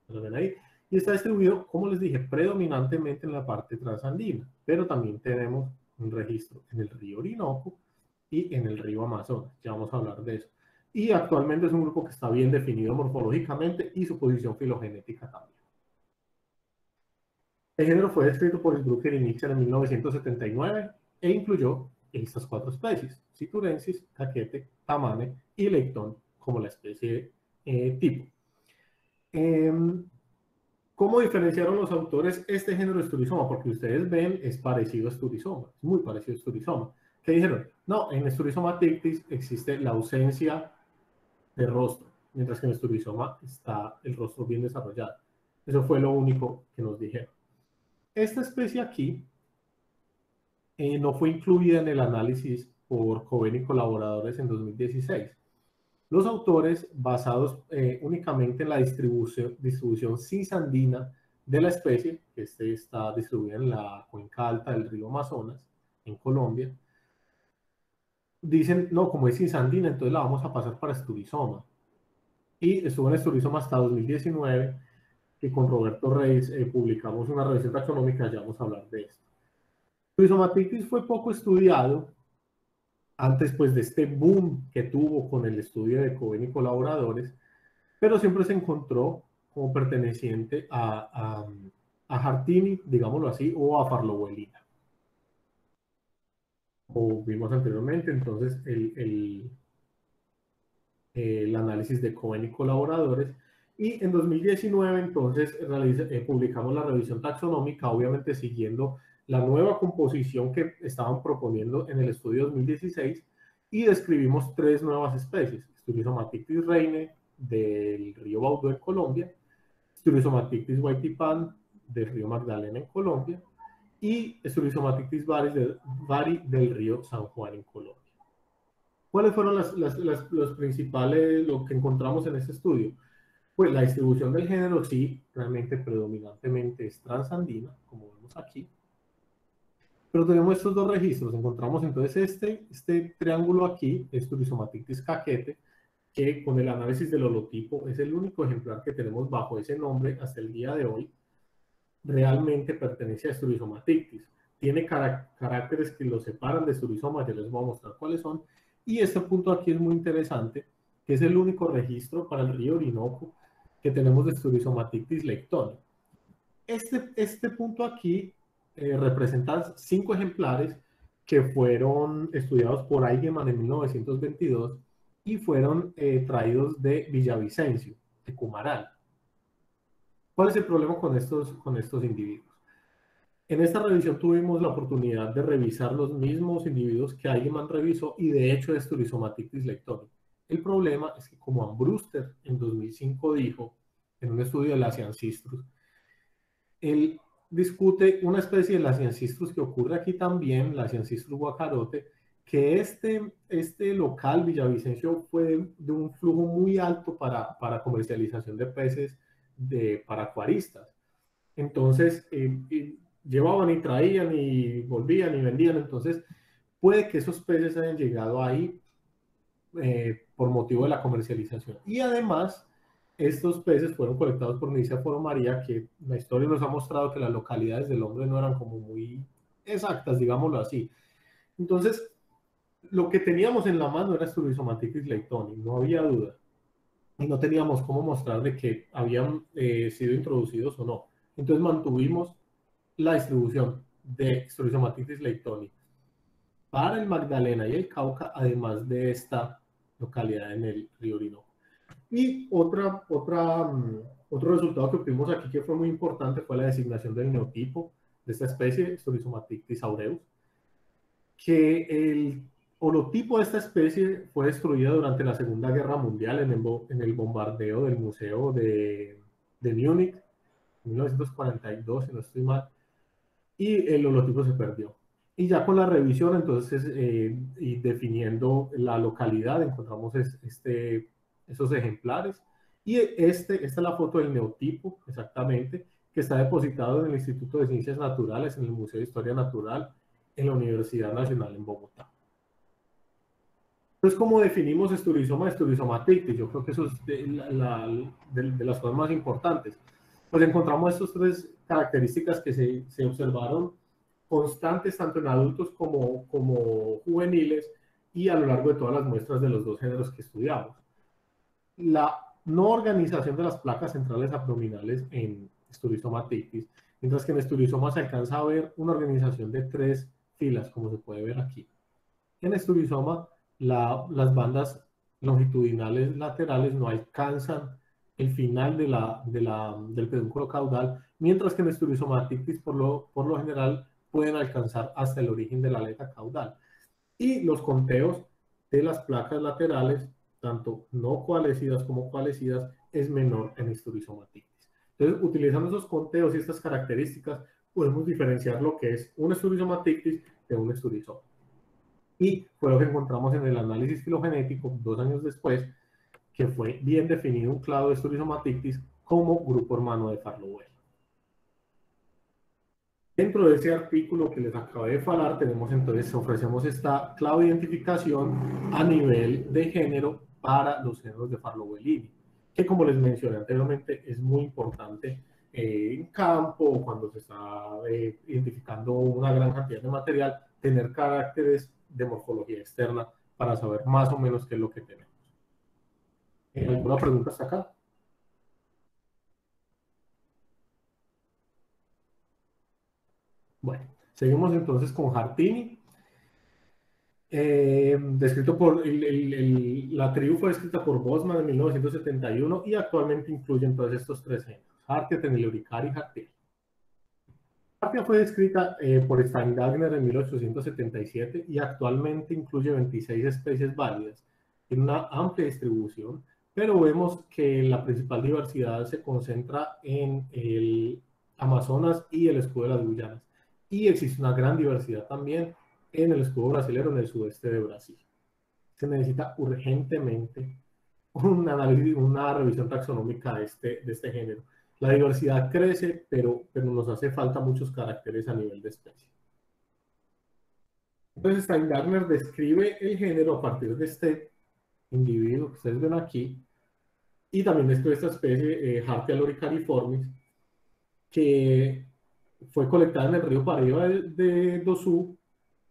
¿Lo ven ahí? Y está distribuido, como les dije, predominantemente en la parte transandina, pero también tenemos un registro en el río Orinoco y en el río Amazonas. Ya vamos a hablar de eso. Y actualmente es un grupo que está bien definido morfológicamente y su posición filogenética también. El género fue descrito por Brooker y Nixon en 1979 e incluyó estas cuatro especies, Citurensis, Caquete, Tamane y Lectón como la especie eh, tipo. Em, ¿Cómo diferenciaron los autores este género de Sturizoma? Porque ustedes ven, es parecido a Sturizoma, es muy parecido a Sturizoma. ¿Qué dijeron? No, en Sturizoma tictis existe la ausencia de rostro, mientras que en Sturizoma está el rostro bien desarrollado. Eso fue lo único que nos dijeron. Esta especie aquí eh, no fue incluida en el análisis por Coven y colaboradores en 2016. Los autores, basados eh, únicamente en la distribución, distribución cisandina de la especie, que este está distribuida en la cuenca alta del río Amazonas, en Colombia, dicen, no, como es cisandina, entonces la vamos a pasar para esturizoma. Y estuvo en esturizoma hasta 2019 que con Roberto Reyes eh, publicamos una revisión taxonómica, ya vamos a hablar de esto. Rizomatitis fue poco estudiado antes pues de este boom que tuvo con el estudio de Cohen y colaboradores, pero siempre se encontró como perteneciente a, a, Hartini, digámoslo así, o a Farlowellina. Como vimos anteriormente, entonces el, el, el análisis de Cohen y colaboradores y en 2019 entonces eh, publicamos la revisión taxonómica, obviamente siguiendo la nueva composición que estaban proponiendo en el estudio 2016 y describimos tres nuevas especies, Sturizomatitis reine, del río Baudó en Colombia, Sturizomatictis whiteipan del río Magdalena en Colombia y Sturizomatictis vari, del río San Juan en Colombia. ¿Cuáles fueron las, los principales, lo que encontramos en este estudio? Pues la distribución del género sí, realmente predominantemente es transandina, como vemos aquí. Pero tenemos estos dos registros. Encontramos entonces este, este triángulo aquí, Sturizomatictis caquete, que con el análisis del holotipo es el único ejemplar que tenemos bajo ese nombre hasta el día de hoy. Realmente pertenece a Sturizomatictis. Tiene caracteres que lo separan de Sturizoma, ya les voy a mostrar cuáles son. Y este punto aquí es muy interesante, que es el único registro para el río Orinoco que tenemos de Sturizomatictis lectoni. Este, este punto aquí eh, representa cinco ejemplares que fueron estudiados por Eigenmann en 1922 y fueron eh, traídos de Villavicencio, de Cumaral. ¿Cuál es el problema con estos, con estos individuos? En esta revisión tuvimos la oportunidad de revisar los mismos individuos que Eigenmann revisó y de hecho de Sturizomatictis lectoni. El problema es que como Ambruster en 2005 dijo, en un estudio de la Ciancistrus, él discute una especie de la Ciancistrus que ocurre aquí también, la Ciancistrus guacarote, que este, este local Villavicencio fue de, un flujo muy alto para, para comercialización de peces de, para acuaristas. Entonces, eh, llevaban y traían y volvían y vendían. Entonces, puede que esos peces hayan llegado ahí eh, por motivo de la comercialización. Y además, estos peces fueron colectados por Foro María, que la historia nos ha mostrado que las localidades del hombre no eran como muy exactas, digámoslo así. Entonces, lo que teníamos en la mano era Sturizomaticus leitoni, no había duda. Y no teníamos cómo mostrar de que habían eh, sido introducidos o no. Entonces mantuvimos la distribución de Sturizomaticus leitoni para el Magdalena y el Cauca, además de esta localidad en el río Orinoco. Y otra, otra, mm, otro resultado que obtuvimos aquí que fue muy importante fue la designación del neotipo de esta especie, Sturizomaticus aureus, que el holotipo de esta especie fue destruido durante la Segunda Guerra Mundial en el, en el bombardeo del Museo de, de Múnich, en 1942, si no estoy mal, y el holotipo se perdió. Y ya con la revisión, entonces, eh, y definiendo la localidad, encontramos este, esos ejemplares. Y este, esta es la foto del neotipo, exactamente, que está depositado en el Instituto de Ciencias Naturales, en el Museo de Historia Natural, en la Universidad Nacional en Bogotá. Entonces, ¿cómo definimos esturizoma, esturizomatictis? Yo creo que eso es de, las cosas más importantes. Pues encontramos estas tres características que se, se, observaron constantes tanto en adultos como, como juveniles y a lo largo de todas las muestras de los dos géneros que estudiamos. La no organización de las placas centrales abdominales en esturizomatictis, mientras que en esturizoma se alcanza a ver una organización de tres filas, como se puede ver aquí. En esturizoma las bandas longitudinales laterales no alcanzan el final de del pedúnculo caudal, mientras que en Sturizomatictis por lo, por lo general pueden alcanzar hasta el origen de la aleta caudal. Y los conteos de las placas laterales, tanto no coalescidas como coalescidas, es menor en Sturizomatictis. Entonces, utilizando esos conteos y estas características, podemos diferenciar lo que es un Sturizomatictis de un Sturizoma. Y fue lo que encontramos en el análisis filogenético dos años después, que fue bien definido un clado de Sturizomatictis como grupo hermano de Farlowell. Dentro de ese artículo que les acabé de hablar, tenemos entonces, ofrecemos esta clave de identificación a nivel de género para los géneros de Farlowellini, que como les mencioné anteriormente, es muy importante eh, en campo, cuando se está eh, identificando una gran cantidad de material, tener caracteres de morfología externa para saber más o menos qué es lo que tenemos. ¿Alguna pregunta hasta acá? Bueno, seguimos entonces con Hartini. Eh, descrito por la tribu fue escrita por Bosman en 1971 y actualmente incluye entonces estos tres géneros, Hartia, Teneleuricar y. Hartia fue descrita eh, por Steingagner en 1877 y actualmente incluye 26 especies válidas. Tiene una amplia distribución, pero vemos que la principal diversidad se concentra en el Amazonas y el escudo de las Guyanas. Y existe una gran diversidad también en el escudo brasileño en el sudeste de Brasil. Se necesita urgentemente un análisis, una revisión taxonómica de este, de este género. La diversidad crece, pero, pero nos hace falta muchos caracteres a nivel de especie. Entonces Steingartner describe el género a partir de este individuo que ustedes ven aquí, y también describe esta especie, eh, Hartia loricariformis, que fue colectada en el río Paraíba de, de Dosu,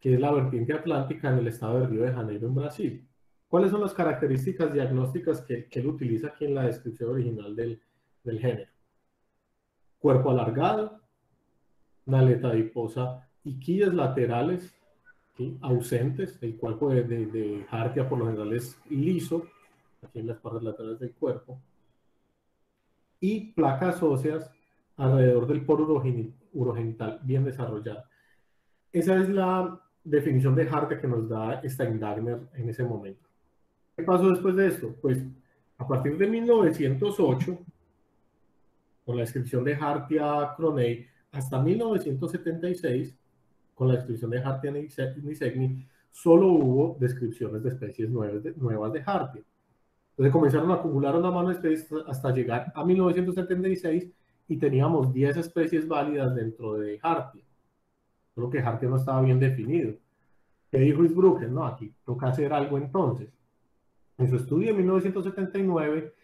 que es la vertiente atlántica en el estado de Río de Janeiro, en Brasil. ¿Cuáles son las características diagnósticas que, que él utiliza aquí en la descripción original del, del género? Cuerpo alargado, una aleta adiposa y quillas laterales ausentes. El cuerpo de, de, de Hartia por lo general es liso, aquí en las partes laterales del cuerpo. Y placas óseas alrededor del poro urogenital bien desarrollada. Esa es la definición de Hartia que nos da Steindagner en ese momento. ¿Qué pasó después de esto? Pues a partir de 1908, con la descripción de Hartia Cronei, hasta 1976, con la descripción de Hartia nisegni, solo hubo descripciones de especies nuevas de, nuevas de Hartia. Entonces comenzaron a acumular una mano de especies hasta llegar a 1976 y teníamos 10 especies válidas dentro de Hartia. Solo que Hartia no estaba bien definido. ¿Qué dijo Isbrucken? No, aquí toca hacer algo entonces. En su estudio en 1979,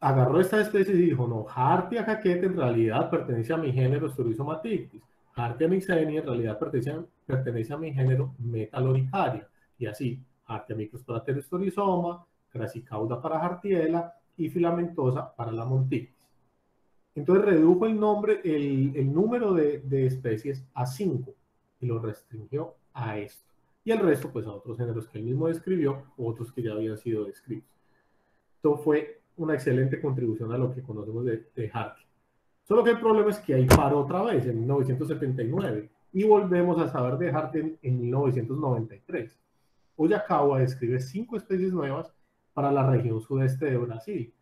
agarró esta especie y dijo, no, Hartia caquete en realidad pertenece a mi género Sturizomatictis. Hartia mixeni en realidad pertenece, pertenece a mi género Metaloricaria. Y así, Hartia microsparateris storizoma, Crassicauda para Hartiela y filamentosa para la montitis. Entonces redujo el, nombre, el, el número de, de especies a 5 y lo restringió a esto y el resto pues a otros géneros que él mismo describió otros que ya habían sido descritos. Esto fue una excelente contribución a lo que conocemos de, de Hartley. Solo que el problema es que ahí paró otra vez en 1979 y volvemos a saber de Hartley en, 1993. Oyakawa describe cinco especies nuevas para la región sudeste de Brasil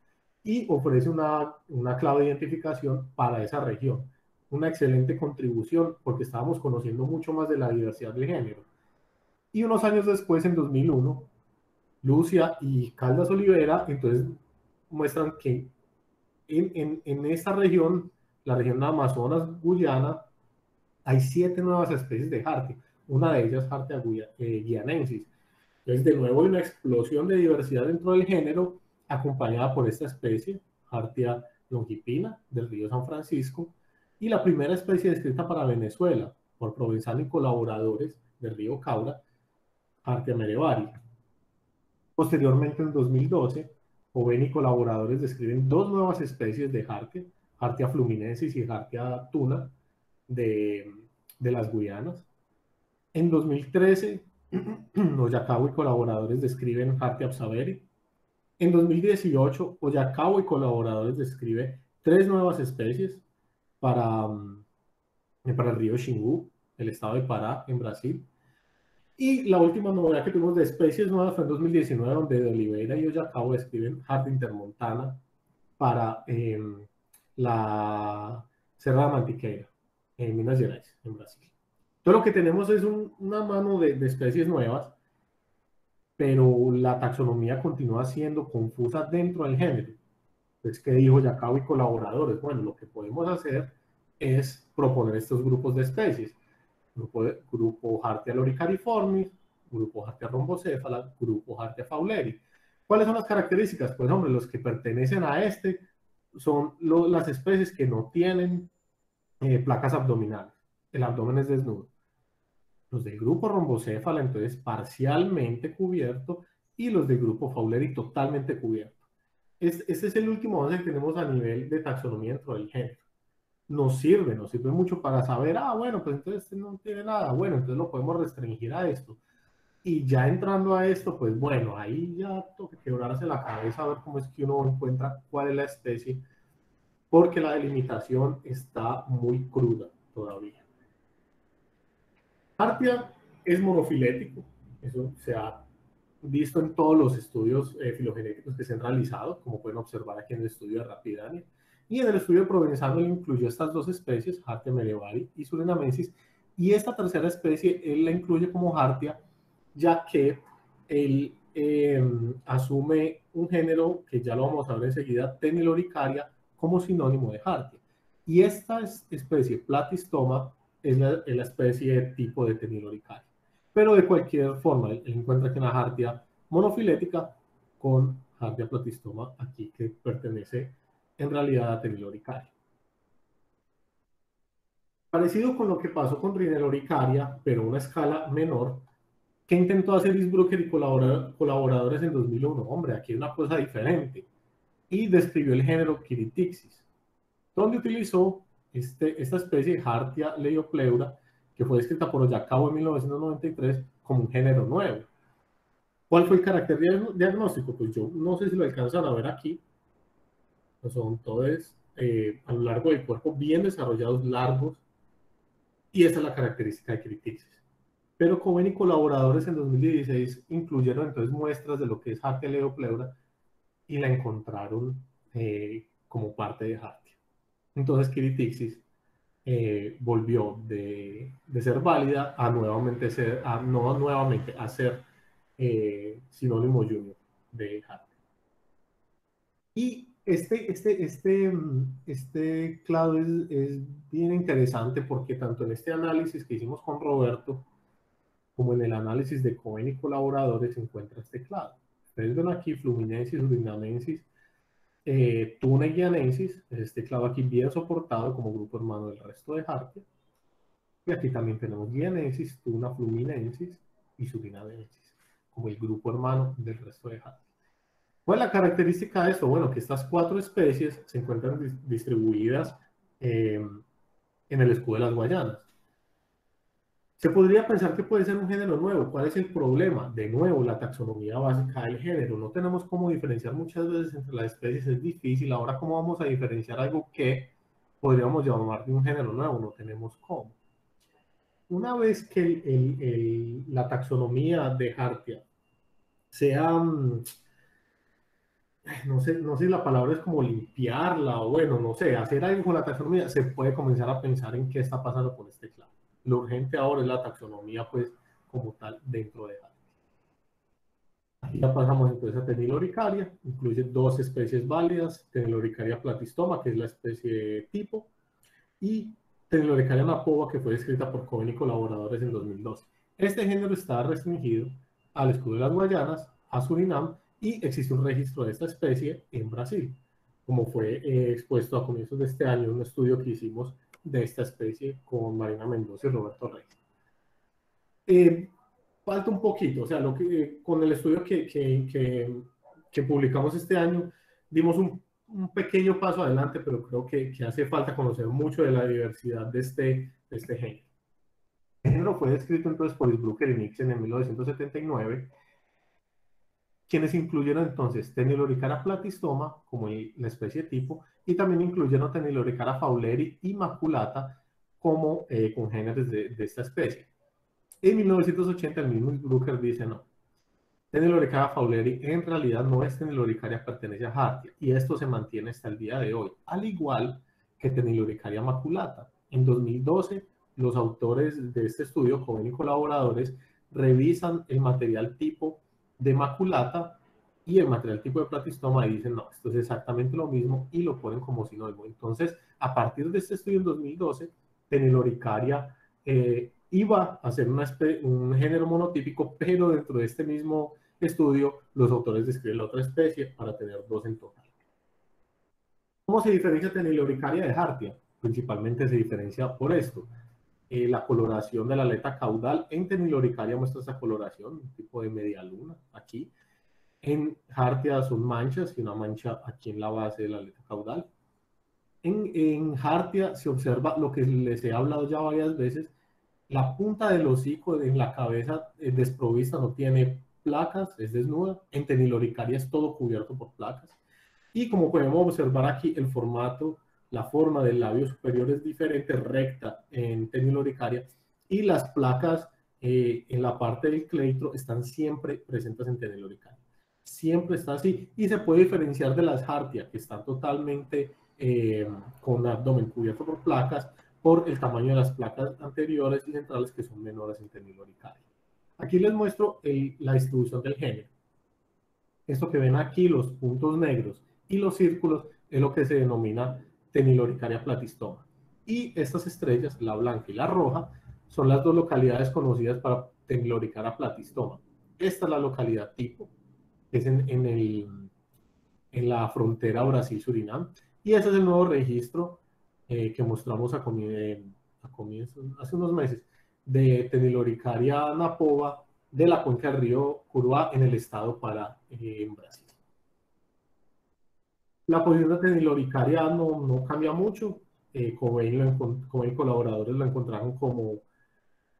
y ofrece una, una clave de identificación para esa región. Una excelente contribución porque estábamos conociendo mucho más de la diversidad de género y unos años después, en 2001, Lucia y Caldas Olivera, entonces muestran que en, en, esta región, la región Amazonas, Guyana, hay siete nuevas especies de jarte. Una de ellas, Hartia eh, guianensis. Entonces, de nuevo, hay una explosión de diversidad dentro del género, acompañada por esta especie, Hartia longipina, del río San Francisco, y la primera especie descrita para Venezuela, por Provenzano y colaboradores del río Caura, Hartia Merevari. Posteriormente, en 2012, Oven y colaboradores describen dos nuevas especies de Hartia, Hartia fluminensis y Hartia tuna, de, de las Guyanas. En 2013, Oyacabo y colaboradores describen Hartia absaveri. En 2018, Oyacabo y colaboradores describen tres nuevas especies para, mm, para el río Xingu, el estado de Pará, en Brasil. Y la última novedad que tuvimos de especies nuevas fue en 2019, donde de Oliveira y Oyacabo escriben Hard Intermontana para em, la Serra de Mantiqueira, en Minas Gerais, en Brasil. Todo lo que tenemos es una mano de, especies nuevas, pero la taxonomía continúa siendo confusa dentro del género. Pues, ¿qué dijo Yacabo y colaboradores? Bueno, lo que podemos hacer es proponer estos grupos de especies grupo, de, grupo Hartia loricariformis, grupo Hartia rombocéfala, grupo Hartia fauleri. ¿Cuáles son las características? Pues hombre, los que pertenecen a este son lo, las especies que no tienen eh, placas abdominales. El abdomen es desnudo. Los del grupo rombocéfala, entonces, parcialmente cubierto, y los del grupo fauleri totalmente cubierto. Este, este es el último avance que tenemos a nivel de taxonomía dentro del género nos sirve, nos sirve mucho para saber, ah, bueno, pues entonces este no tiene nada, bueno, entonces lo podemos restringir a esto. Y ya entrando a esto, pues bueno, ahí ya toca quebrarse la cabeza a ver cómo es que uno encuentra cuál es la especie, porque la delimitación está muy cruda todavía. Artia es monofilético, eso se ha visto en todos los estudios eh, filogenéticos que se han realizado, como pueden observar aquí en el estudio de Rapidania. Y en el estudio de Provenzano incluyó estas dos especies, Hartia medievari y Surinamensis, y esta tercera especie él la incluye como Hartia, ya que él em, asume un género que ya lo vamos a ver enseguida, Teniloricaria, como sinónimo de Hartia. Y esta especie, Platistoma, es la, es la especie tipo de Teniloricaria pero de cualquier forma, él, encuentra que una jartia monofilética con jartia platistoma aquí que pertenece en realidad a Teniloricaria. Parecido con lo que pasó con Rineloricaria, pero a una escala menor, que intentó hacer Isbrucker y colaboradores en 2001. Hombre, aquí es una cosa diferente. Y describió el género Kiritixis, donde utilizó este, esta especie Hartia leiopleura que fue descrita por Oyakawa en 1993 como un género nuevo. ¿Cuál fue el carácter diagnóstico? Pues yo no sé si lo alcanzan a ver aquí. Son todos eh, a lo largo del cuerpo bien desarrollados, largos, y esa es la característica de Critixis. Pero Cohen y colaboradores en 2016 incluyeron entonces muestras de lo que es Hartia leopleura y la encontraron eh, como parte de Hartia. Entonces, Kiritixis eh, volvió de, ser válida a nuevamente ser, a, no nuevamente, a ser eh, sinónimo junior de Hart. Y este, este, este, este clado es, es, bien interesante porque tanto en este análisis que hicimos con Roberto, como en el análisis de Cohen y colaboradores, se encuentra este clado. Ustedes ven aquí Fluminensis, Urinamensis, eh, Tuna guianensis, es este clavo aquí bien soportado como grupo hermano del resto de Hartia. Y aquí también tenemos guianensis, Tuna fluminensis y surinadensis, como el grupo hermano del resto de Hartia. ¿Cuál es la característica de esto? Bueno, que estas cuatro especies se encuentran distribuidas eh, en el escudo de las Guayanas. Se podría pensar que puede ser un género nuevo. ¿Cuál es el problema? De nuevo, la taxonomía básica del género. No tenemos cómo diferenciar muchas veces entre las especies, es difícil. Ahora, ¿cómo vamos a diferenciar algo que podríamos llamar de un género nuevo? No tenemos cómo. Una vez que la taxonomía de Hartia sea, mm, no sé, no sé si la palabra es como limpiarla o bueno, no sé, hacer algo con la taxonomía, se puede comenzar a pensar en qué está pasando con este clavo. Lo urgente ahora es la taxonomía, pues, como tal, dentro de la Aquí ya pasamos entonces a Teniloricaria, incluye dos especies válidas, Teniloricaria platistoma, que es la especie tipo, y Teniloricaria napova, que fue descrita por Cohen y colaboradores en 2012. Este género está restringido al escudo de las Guayanas, a Surinam, y existe un registro de esta especie en Brasil, como fue eh, expuesto a comienzos de este año en un estudio que hicimos de esta especie con Marina Mendoza y Roberto Reyes. Eh, falta un poquito, o sea, lo que, con el estudio que, que, que, publicamos este año, dimos un, un, pequeño paso adelante, pero creo que, hace falta conocer mucho de la diversidad de este, de este género. El género fue descrito entonces por Isbrucker y Nixon en 1979 quienes incluyeron entonces Teniloricara platistoma como la especie tipo y también incluyeron Teniloricara fauleri y maculata como eh, congéneres de, esta especie. En 1980 el mismo Brucker dice no, Teniloricara fauleri en realidad no es Teniloricaria, pertenece a Hartia y esto se mantiene hasta el día de hoy, al igual que Teniloricaria maculata. En 2012 los autores de este estudio, jóvenes y colaboradores, revisan el material tipo de maculata y el material tipo de platistoma y dicen, no, esto es exactamente lo mismo y lo ponen como sinónimo. Entonces, a partir de este estudio en 2012, Teniloricaria eh, iba a ser un género monotípico, pero dentro de este mismo estudio, los autores describen la otra especie para tener dos en total. ¿Cómo se diferencia Teniloricaria de Hartia? Principalmente se diferencia por esto. Eh, la coloración de la aleta caudal. En Teniloricaria muestra esa coloración, un tipo de media luna aquí. En Hartia son manchas y una mancha aquí en la base de la aleta caudal. En, en Hartia se observa lo que les he hablado ya varias veces, la punta del hocico en la cabeza es desprovista, no tiene placas, es desnuda. En Teniloricaria es todo cubierto por placas. Y como podemos observar aquí, el formato la forma del labio superior es diferente, recta en teniloricaria, y las placas eh, en la parte del cleitro están siempre presentes en teniloricaria. Siempre está así y se puede diferenciar de las jartia que están totalmente eh, con abdomen cubierto por placas por el tamaño de las placas anteriores y centrales que son menores en teniloricaria. Aquí les muestro la distribución del género. Esto que ven aquí, los puntos negros y los círculos, es lo que se denomina teniloricaria platistoma. Y estas estrellas, la blanca y la roja, son las dos localidades conocidas para teniloricaria platistoma. Esta es la localidad tipo, es en, el, en la frontera Brasil-Surinam. Y ese es el nuevo registro eh, que mostramos a, a comienzos, hace unos meses, de Teniloricaria napova de la cuenca del río Curva en el estado para eh, en Brasil. La posición de Teniloricaria no, no cambia mucho. Eh, como y colaboradores lo encontraron como,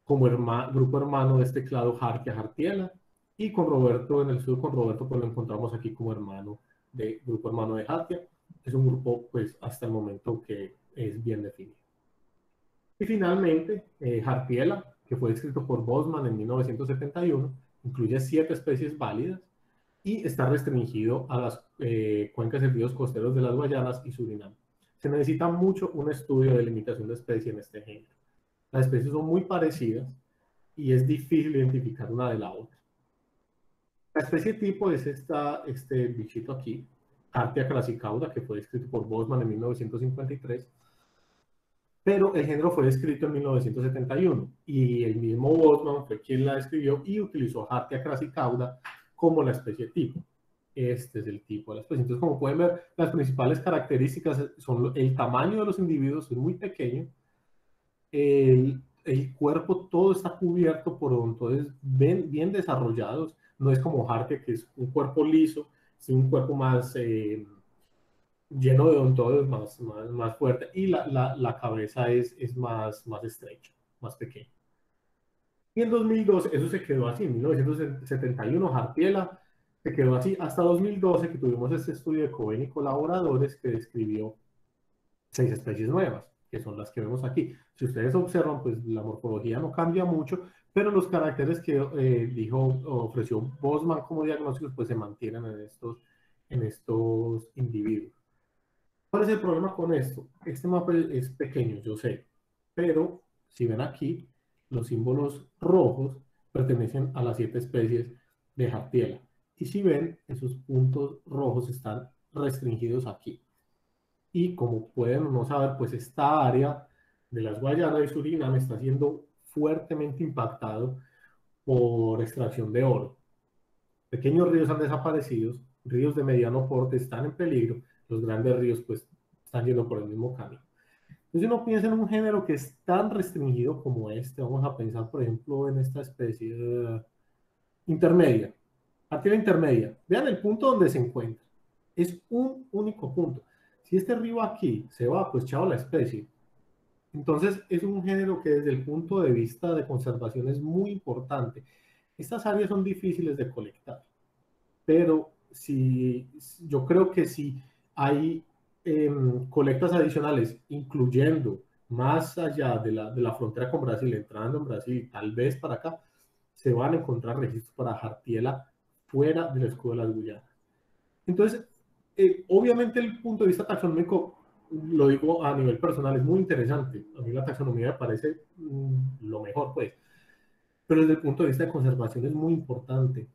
como grupo hermano de este clado Jarquia Jartiela. Y con Roberto, en el sur con Roberto, pues lo encontramos aquí como hermano de grupo hermano de Jartia. Es un grupo, pues, hasta el momento que es bien definido. Y finalmente, eh, que fue escrito por Bosman en 1971, incluye siete especies válidas y está restringido a las eh, cuencas de ríos costeros de las Guayanas y Surinam. Se necesita mucho un estudio de limitación de especie en este género. Las especies son muy parecidas y es difícil identificar una de la otra. La especie tipo es esta, este bichito aquí, Artea crassicauda, que fue escrito por Bosman en 1953 pero el género fue descrito en 1971 y el mismo Bosman fue quien la describió y utilizó Hartia crassicauda como la especie tipo. Este es el tipo de la especie. Entonces, como pueden ver, las principales características son el tamaño de los individuos, es muy pequeño, el, el cuerpo todo está cubierto por entonces bien, bien desarrollados, no es como Hartia, que es un cuerpo liso, es un cuerpo más... Eh, lleno de odontoides más, más, más fuerte y la, la, la, cabeza es, es más, más estrecha, más pequeña. Y en 2012 eso se quedó así, en 1971 Hartiela se quedó así hasta 2012 que tuvimos este estudio de Cohen y colaboradores que describió seis especies nuevas, que son las que vemos aquí. Si ustedes observan, pues la morfología no cambia mucho, pero los caracteres que eh, dijo, ofreció Bosman como diagnósticos, pues se mantienen en estos, en estos individuos. ¿Cuál es el problema con esto? Este mapa es pequeño, yo sé, pero si ven aquí, los símbolos rojos pertenecen a las siete especies de Jartiela. Y si ven, esos puntos rojos están restringidos aquí. Y como pueden no saber, pues esta área de las Guayanas y Surinam está siendo fuertemente impactado por extracción de oro. Pequeños ríos han desaparecido, ríos de mediano porte están en peligro los grandes ríos pues están yendo por el mismo camino. Entonces uno piensa en un género que es tan restringido como este, vamos a pensar por ejemplo en esta especie intermedia, aquí la intermedia, vean el punto donde se encuentra, es un único punto. Si este río aquí se va, pues chao la especie. Entonces es un género que desde el punto de vista de conservación es muy importante. Estas áreas son difíciles de colectar, pero si yo creo que si hay em, colectas adicionales, incluyendo más allá de la, de la, frontera con Brasil, entrando en Brasil, tal vez para acá, se van a encontrar registros para jartiela fuera del escudo de las Guyanas. Entonces, eh, obviamente el punto de vista taxonómico, lo digo a nivel personal, es muy interesante. A mí la taxonomía me parece mm, lo mejor, pues. Pero desde el punto de vista de conservación es muy importante,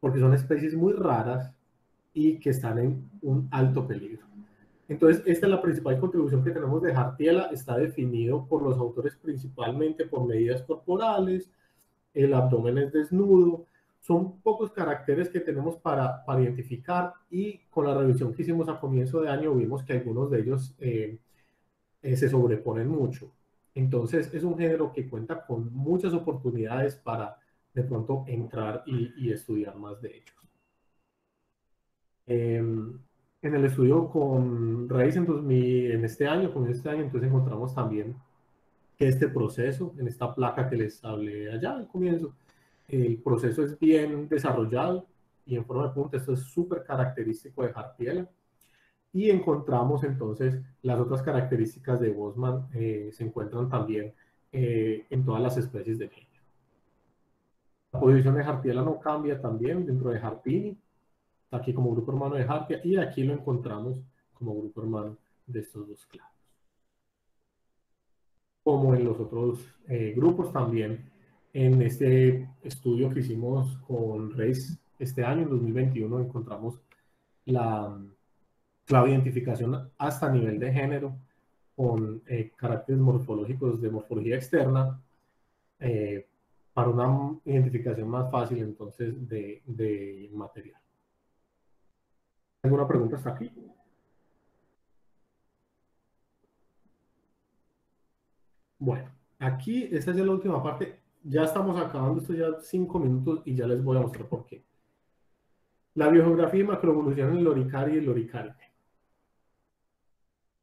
porque son especies muy raras y que están en un alto peligro. Entonces, esta es la principal contribución que tenemos de Jartiela, está definido por los autores principalmente por medidas corporales, el abdomen es desnudo, son pocos caracteres que tenemos para, para identificar y con la revisión que hicimos a comienzo de año vimos que algunos de ellos eh, eh, se sobreponen mucho. Entonces, es un género que cuenta con muchas oportunidades para de pronto entrar y, y estudiar más de ellos. Em, en el estudio con Raíz en, 2000, en este año, con este año, entonces encontramos también que este proceso, en esta placa que les hablé allá al comienzo, el proceso es bien desarrollado y en forma de punta, esto es súper característico de Jartiela. Y encontramos entonces las otras características de Bosman, eh, se encuentran también eh, en todas las especies de género. La posición de Jartiela no cambia también dentro de Jartini, aquí como grupo hermano de Jartia, y aquí lo encontramos como grupo hermano de estos dos clavos. Como en los otros eh, grupos también, en este estudio que hicimos con Reis este año, en 2021, encontramos la, la identificación hasta nivel de género con eh, caracteres morfológicos de morfología externa eh, para una identificación más fácil entonces de, de material. ¿Alguna pregunta hasta aquí? Bueno, aquí, esta es la última parte. Ya estamos acabando esto ya cinco minutos y ya les voy a mostrar por qué. La biogeografía y macroevolución en el Loricari y el Loricari.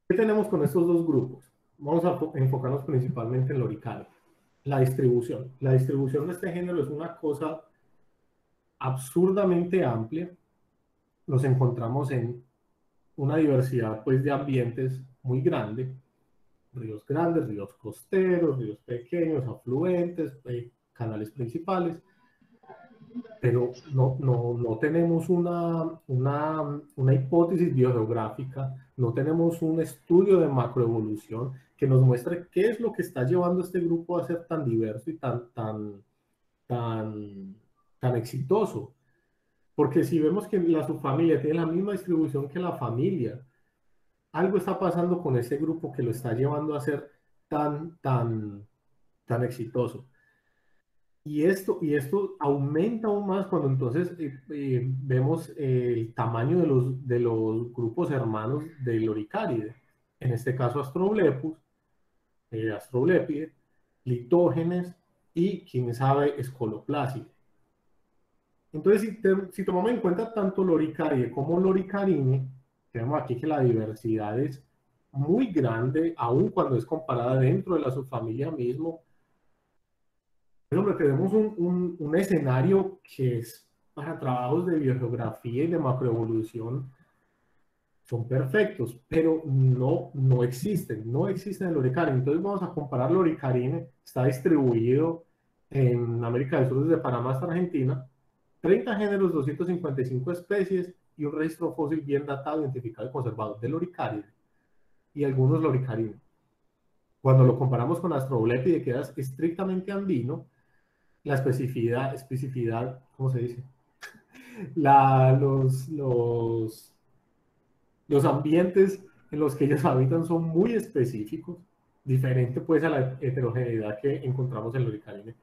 ¿Qué tenemos con estos dos grupos? Vamos a enfocarnos principalmente en Loricari. La distribución. La distribución de este género es una cosa absurdamente amplia. Nos encontramos en una diversidad pues, de ambientes muy grande ríos grandes, ríos costeros, ríos pequeños, afluentes, eh, canales principales, pero no, no, no tenemos una, una, una, hipótesis biogeográfica, no tenemos un estudio de macroevolución que nos muestre qué es lo que está llevando a este grupo a ser tan diverso y tan, tan, tan, tan exitoso. Porque si vemos que la subfamilia tiene la misma distribución que la familia, algo está pasando con ese grupo que lo está llevando a ser tan, tan, tan exitoso. Y esto, y esto aumenta aún más cuando entonces eh, eh, vemos el tamaño de los, de los grupos hermanos del Oricáride. En este caso Astroblepus, eh, Astroblepide, Litógenes y, quién sabe, Escolopláside. Entonces, si, si, tomamos en cuenta tanto Loricaride como Loricarine, tenemos aquí que la diversidad es muy grande, aun cuando es comparada dentro de la subfamilia mismo. Pero tenemos un, un, escenario que es para trabajos de biogeografía y de macroevolución son perfectos, pero no, no existen, no existen en el Loricarine. Entonces vamos a comparar Loricarine, está distribuido en América del Sur desde Panamá hasta Argentina, 30 géneros, 255 especies, y un registro fósil bien datado, identificado y conservado del Loricaride y algunos Loricarines. Cuando lo comparamos con Astroblepide, que es estrictamente andino, la especificidad, especificidad ¿cómo se dice? La, los, los, los ambientes en los que ellos habitan son muy específicos, diferente pues a la heterogeneidad que encontramos en Loricarine.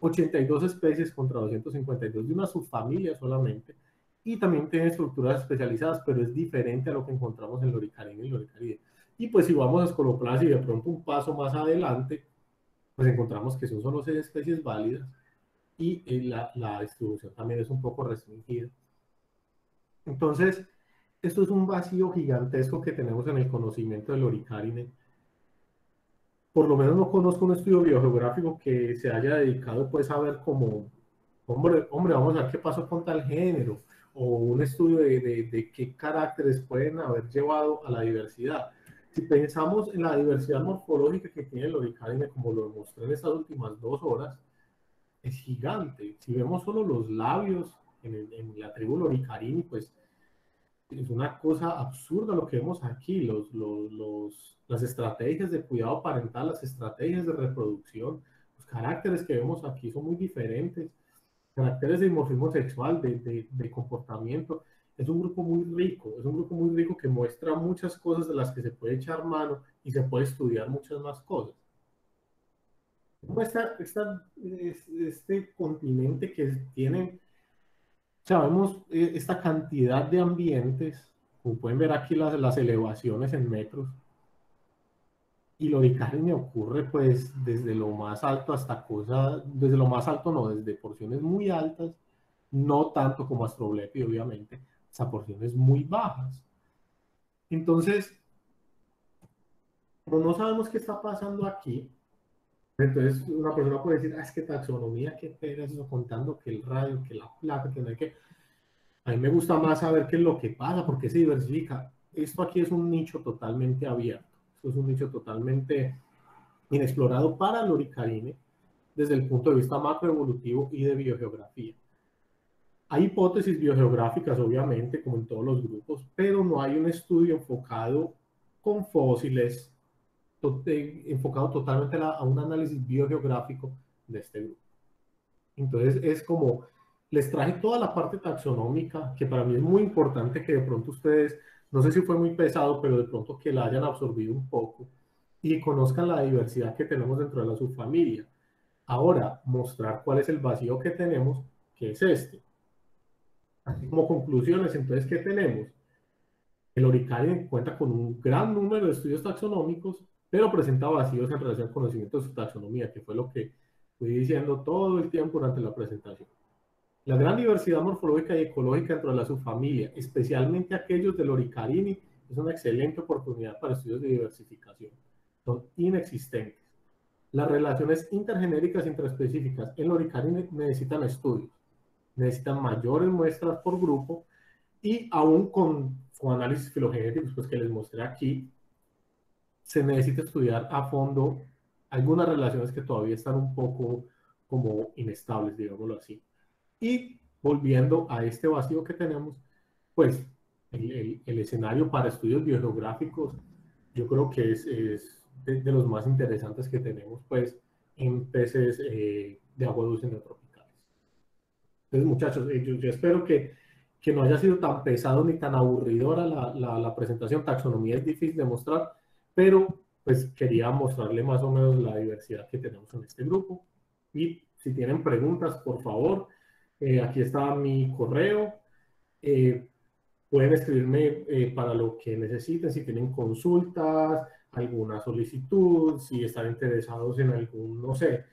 82 especies contra 252 de una subfamilia solamente, y también tiene estructuras especializadas, pero es diferente a lo que encontramos en Loricarina y Loricaride. Y pues si vamos a Escoloplas y de pronto un paso más adelante, pues encontramos que son solo seis especies válidas y eh, la, la distribución también es un poco restringida. Entonces, esto es un vacío gigantesco que tenemos en el conocimiento del Loricarine. Por lo menos no conozco un estudio biogeográfico que se haya dedicado pues a ver como, hombre, hombre, vamos a ver qué pasó con tal género, o un estudio de, de, qué caracteres pueden haber llevado a la diversidad. Si pensamos en la diversidad morfológica que tiene el oricarine, como lo demostré en estas últimas dos horas, es gigante. Si vemos solo los labios en, en la tribu loricarini, pues es una cosa absurda lo que vemos aquí. Los, los, los, las estrategias de cuidado parental, las estrategias de reproducción, los caracteres que vemos aquí son muy diferentes caracteres de dimorfismo sexual, de, de, comportamiento. Es un grupo muy rico, es un grupo muy rico que muestra muchas cosas de las que se puede echar mano y se puede estudiar muchas más cosas. Esta, este continente que tiene, sabemos, e, esta cantidad de ambientes, como pueden ver aquí las, las elevaciones en metros, y lo me ocurre pues desde lo más alto hasta cosas, desde lo más alto no, desde porciones muy altas, no tanto como Astroblepi obviamente, hasta porciones muy bajas. Entonces, como no sabemos qué está pasando aquí, entonces una persona puede decir, ah, es que taxonomía, qué pena eso contando que el radio, que la placa, que no hay que... A mí me gusta más saber qué es lo que pasa, porque se diversifica. Esto aquí es un nicho totalmente abierto es un nicho totalmente inexplorado para el oricarine. desde el punto de vista macroevolutivo y de biogeografía. Hay hipótesis biogeográficas, obviamente, como en todos los grupos, pero no hay un estudio enfocado con fósiles, enfocado totalmente a, un análisis biogeográfico de este grupo. Entonces, es como, les traje toda la parte taxonómica, que para mí es muy importante que de pronto ustedes, no sé si fue muy pesado, pero de pronto que la hayan absorbido un poco y conozcan la diversidad que tenemos dentro de la subfamilia. Ahora, mostrar cuál es el vacío que tenemos, que es este. Así como conclusiones, entonces, ¿qué tenemos? El Oricari cuenta con un gran número de estudios taxonómicos, pero presenta vacíos en relación al conocimiento de su taxonomía, que fue lo que fui diciendo todo el tiempo durante la presentación. La gran diversidad morfológica y ecológica dentro de la subfamilia, especialmente aquellos del Oricarini, es una excelente oportunidad para estudios de diversificación. Son inexistentes. Las relaciones intergenéricas intraespecíficas en Oricarini necesitan estudios necesitan mayores muestras por grupo y aún con, con análisis filogenéticos pues, que les mostré aquí, se necesita estudiar a fondo algunas relaciones que todavía están un poco como inestables, digámoslo así. Y volviendo a este vacío que tenemos, pues el, el, escenario para estudios biogeográficos yo creo que es, es de, los más interesantes que tenemos pues en peces eh, de agua dulce neutrópica. Entonces, muchachos, eh, yo, espero que, que, no haya sido tan pesado ni tan aburridora la, la, la, presentación. Taxonomía es difícil de mostrar, pero pues quería mostrarle más o menos la diversidad que tenemos en este grupo. Y si tienen preguntas, por favor, eh, aquí está mi correo. Eh, pueden escribirme para lo que necesiten, si tienen consultas, alguna solicitud, si están interesados en algún, no sé,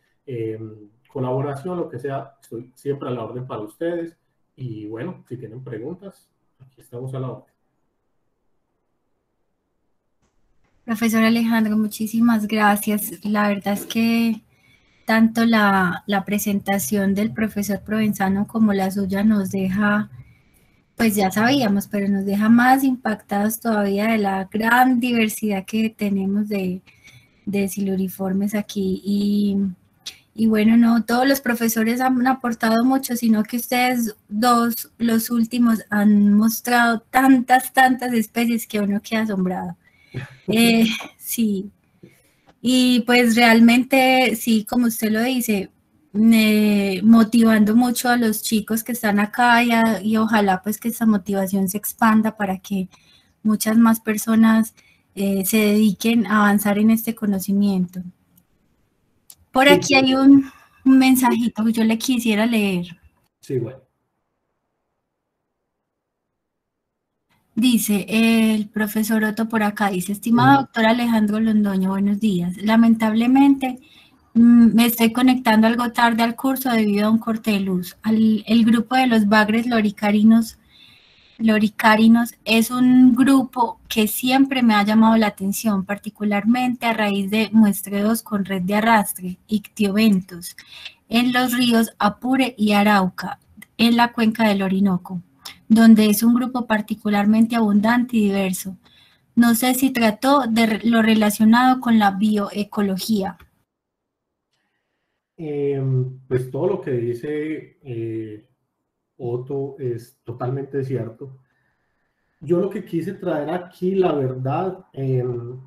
colaboración, lo que sea, estoy siempre a la orden para ustedes. Y bueno, si tienen preguntas, aquí estamos a la orden. Profesor Alejandro, muchísimas gracias. La verdad es que tanto la, la, presentación del profesor Provenzano como la suya nos deja, pues ya sabíamos, pero nos deja más impactados todavía de la gran diversidad que tenemos de, de siluriformes aquí. Y y bueno, no todos los profesores han aportado mucho, sino que ustedes dos, los últimos, han mostrado tantas, tantas especies que uno queda asombrado. Eh, sí. Y pues realmente, sí, como usted lo dice, motivando mucho a los chicos que están acá y, y, ojalá pues que esa motivación se expanda para que muchas más personas eh, se dediquen a avanzar en este conocimiento. Por aquí hay un, mensajito que yo le quisiera leer. Sí, bueno. Dice el profesor Otto por acá, dice, estimado doctor Alejandro Londoño, buenos días. Lamentablemente mm, me estoy conectando algo tarde al curso debido a un corte de luz. el grupo de los bagres loricarinos Loricarinos es un grupo que siempre me ha llamado la atención, particularmente a raíz de muestreos con red de arrastre, ictioventos, en los ríos Apure y Arauca, en la cuenca del Orinoco, donde es un grupo particularmente abundante y diverso. No sé si trató de lo relacionado con la bioecología. Em, pues todo lo que dice eh, Otto es totalmente cierto. Yo lo que quise traer aquí, la verdad, em,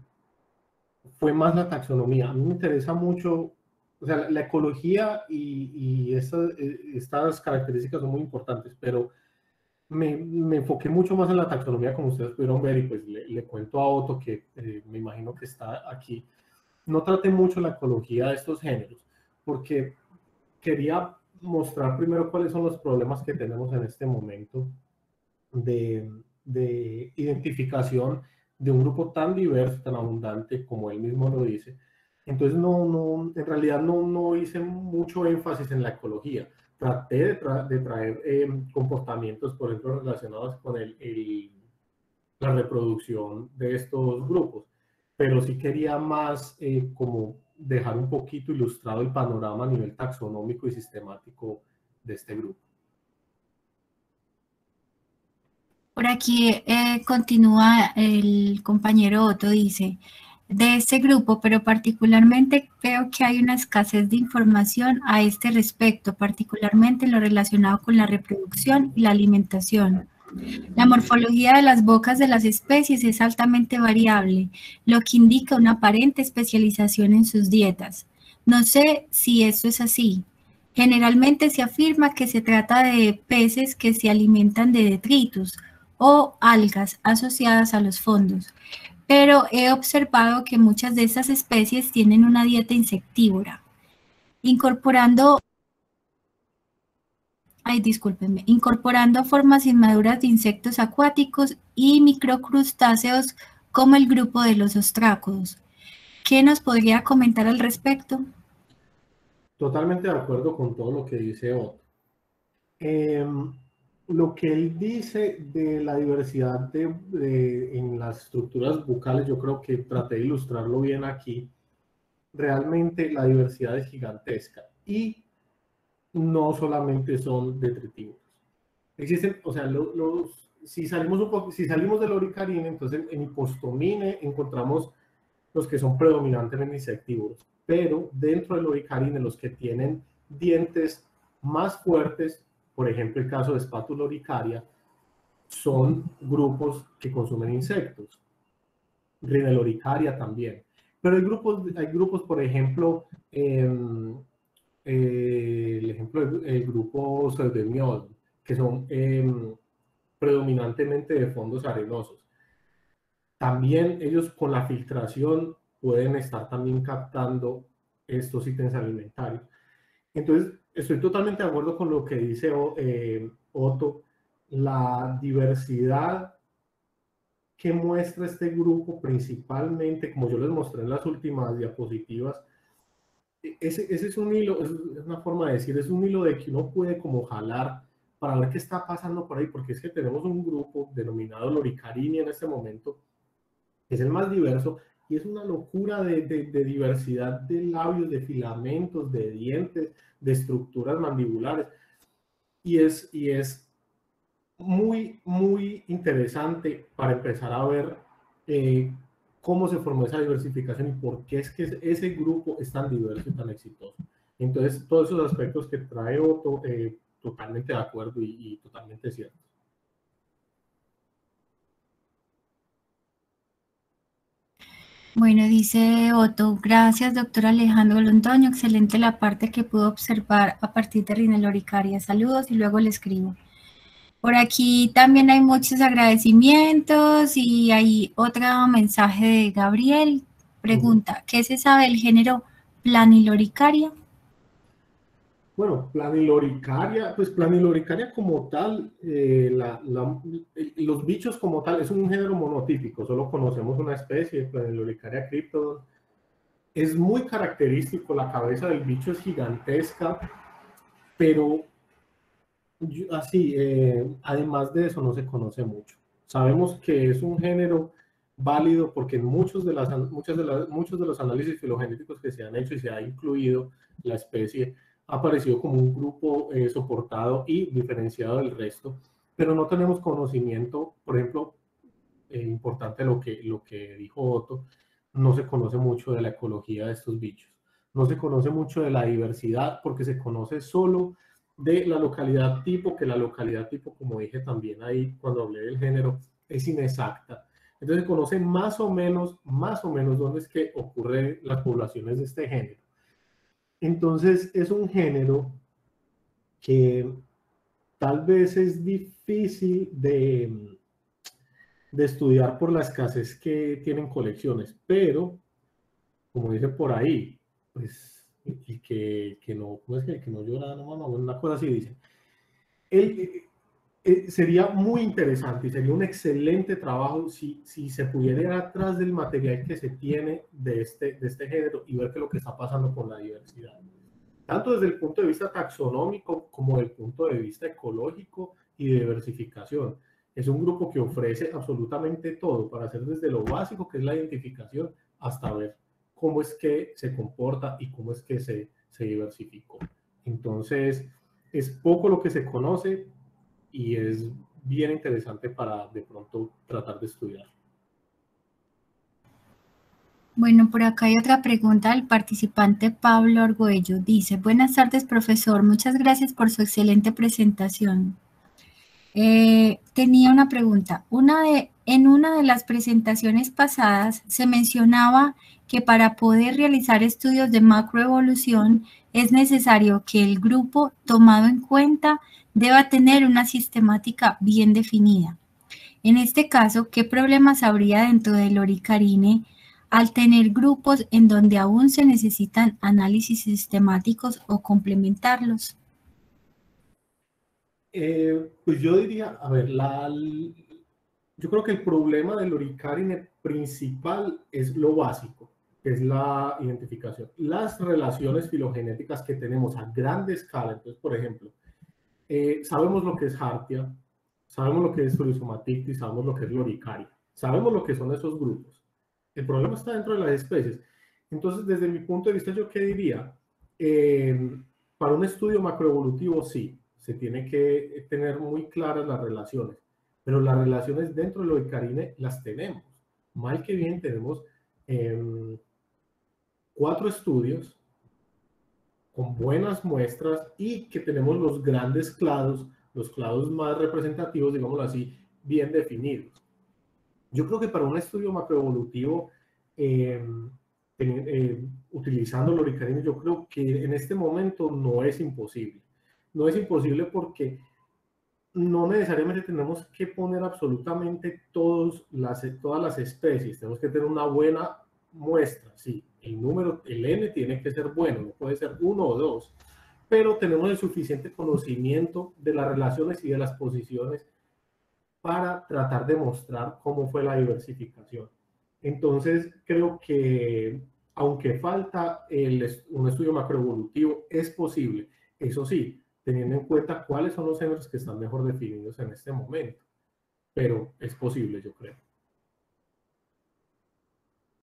fue más la taxonomía. A mí me interesa mucho, o sea, la ecología y, y estas, características son muy importantes, pero me, me, enfoqué mucho más en la taxonomía, como ustedes pudieron ver, y pues le, cuento a Otto, que eh, me imagino que está aquí. No traté mucho la ecología de estos géneros, porque quería mostrar primero cuáles son los problemas que tenemos en este momento de, de identificación de un grupo tan diverso, tan abundante como él mismo lo dice. Entonces, no, no, en realidad no, no hice mucho énfasis en la ecología. Traté de, traer em, comportamientos, por ejemplo, relacionados con el, la reproducción de estos grupos, pero sí quería más eh, como dejar un poquito ilustrado el panorama a nivel taxonómico y sistemático de este grupo. Por aquí eh, continúa el compañero Otto, dice, de este grupo, pero particularmente veo que hay una escasez de información a este respecto, particularmente en lo relacionado con la reproducción y la alimentación. La morfología de las bocas de las especies es altamente variable, lo que indica una aparente especialización en sus dietas. No sé si esto es así. Generalmente se afirma que se trata de peces que se alimentan de detritus o algas asociadas a los fondos, pero he observado que muchas de estas especies tienen una dieta insectívora, incorporando ay, discúlpenme, incorporando formas inmaduras de insectos acuáticos y microcrustáceos como el grupo de los ostrácodos. ¿Qué nos podría comentar al respecto? Totalmente de acuerdo con todo lo que dice Otto. Em, lo que él dice de la diversidad de, en las estructuras bucales, yo creo que traté de ilustrarlo bien aquí. Realmente la diversidad es gigantesca. Y no solamente son detritivos. Existen, o sea, los, si, salimos un poco, si salimos del oricarine, entonces en hipostomine encontramos los que son predominantemente insectívoros, pero dentro del oricarine los que tienen dientes más fuertes, por ejemplo el caso de espátula oricaria, son grupos que consumen insectos. Rineloricaria también. Pero hay grupos, hay grupos por ejemplo, eh, eh, el ejemplo del grupo Pseudemiol, que son em, predominantemente de fondos arenosos. También ellos con la filtración pueden estar también captando estos ítems alimentarios. Entonces, estoy totalmente de acuerdo con lo que dice eh, Otto, la diversidad que muestra este grupo principalmente, como yo les mostré en las últimas diapositivas, ese, es un hilo, es una forma de decir, es un hilo de que uno puede como jalar para ver qué está pasando por ahí, porque es que tenemos un grupo denominado Loricarini en este momento, que es el más diverso, y es una locura de, de, diversidad de labios, de filamentos, de dientes, de estructuras mandibulares. Y es, y es muy, muy interesante para empezar a ver eh, cómo se formó esa diversificación y por qué es que ese grupo es tan diverso y tan exitoso. Entonces, todos esos aspectos que trae Otto, eh, totalmente de acuerdo y, totalmente cierto. Bueno, dice Otto, gracias doctor Alejandro Londoño, excelente la parte que pudo observar a partir de Rineloricaria. Saludos y luego le escribo. Por aquí también hay muchos agradecimientos y hay otro mensaje de Gabriel. Pregunta, ¿qué se sabe del género planiloricaria? Bueno, planiloricaria, pues planiloricaria como tal, eh, los bichos como tal, es un género monotípico, solo conocemos una especie, planiloricaria cryptodon. Es muy característico, la cabeza del bicho es gigantesca, pero así, eh, además de eso, no se conoce mucho. Sabemos que es un género válido porque en muchos de, las, muchas de las, muchos de los análisis filogenéticos que se han hecho y se ha incluido la especie, aparecido como un grupo eh, soportado y diferenciado del resto, pero no tenemos conocimiento, por ejemplo, eh, importante lo que, lo que dijo Otto, no se conoce mucho de la ecología de estos bichos, no se conoce mucho de la diversidad porque se conoce solo de la localidad tipo, que la localidad tipo, como dije también ahí cuando hablé del género, es inexacta. Entonces conocen más o menos, más o menos dónde es que ocurren las poblaciones de este género. Entonces es un género que tal vez es difícil de, de estudiar por la escasez que tienen colecciones, pero como dice por ahí, pues y que, que no, ¿cómo es que, que no llora, no mamá? Una cosa así dice. Eh, sería muy interesante y sería un excelente trabajo si, si se pudiera ir atrás del material que se tiene de este, de este género y ver qué es lo que está pasando con la diversidad. Tanto desde el punto de vista taxonómico como desde el punto de vista ecológico y de diversificación. Es un grupo que ofrece absolutamente todo para hacer desde lo básico, que es la identificación, hasta ver cómo es que se comporta y cómo es que se, se diversificó. Entonces, es poco lo que se conoce y es bien interesante para de pronto tratar de estudiar. Bueno, por acá hay otra pregunta del participante Pablo Argüello. Dice, buenas tardes, profesor. Muchas gracias por su excelente presentación. Eh, tenía una pregunta. Una de, en una de las presentaciones pasadas se mencionaba que para poder realizar estudios de macroevolución es necesario que el grupo tomado en cuenta deba tener una sistemática bien definida. En este caso, ¿qué problemas habría dentro del Oricarine al tener grupos en donde aún se necesitan análisis sistemáticos o complementarlos? Eh, pues yo diría, a ver, yo creo que el problema del Oricarine principal es lo básico, que es la identificación. Las relaciones filogenéticas que tenemos a gran escala, entonces, por ejemplo, eh, sabemos lo que es Hartia, sabemos lo que es y sabemos lo que es Loricaria, sabemos lo que son esos grupos. El problema está dentro de las especies. Entonces, desde mi punto de vista, ¿yo qué diría? Eh, para un estudio macroevolutivo, sí, se tiene que tener muy claras las relaciones, pero las relaciones dentro de lo de Carine las tenemos. Mal que bien tenemos em, cuatro estudios con buenas muestras y que tenemos los grandes clados, los clados más representativos, digámoslo así, bien definidos. Yo creo que para un estudio macroevolutivo, em, eh, utilizando yo creo que en este momento no es imposible. No es imposible porque no necesariamente tenemos que poner absolutamente todos las, todas las especies, tenemos que tener una buena muestra, sí, el número, el N tiene que ser bueno, no puede ser uno o dos, pero tenemos el suficiente conocimiento de las relaciones y de las posiciones para tratar de mostrar cómo fue la diversificación. Entonces, creo que aunque falta un estudio macroevolutivo, es posible. Eso sí, teniendo en cuenta cuáles son los géneros que están mejor definidos en este momento. Pero es posible, yo creo.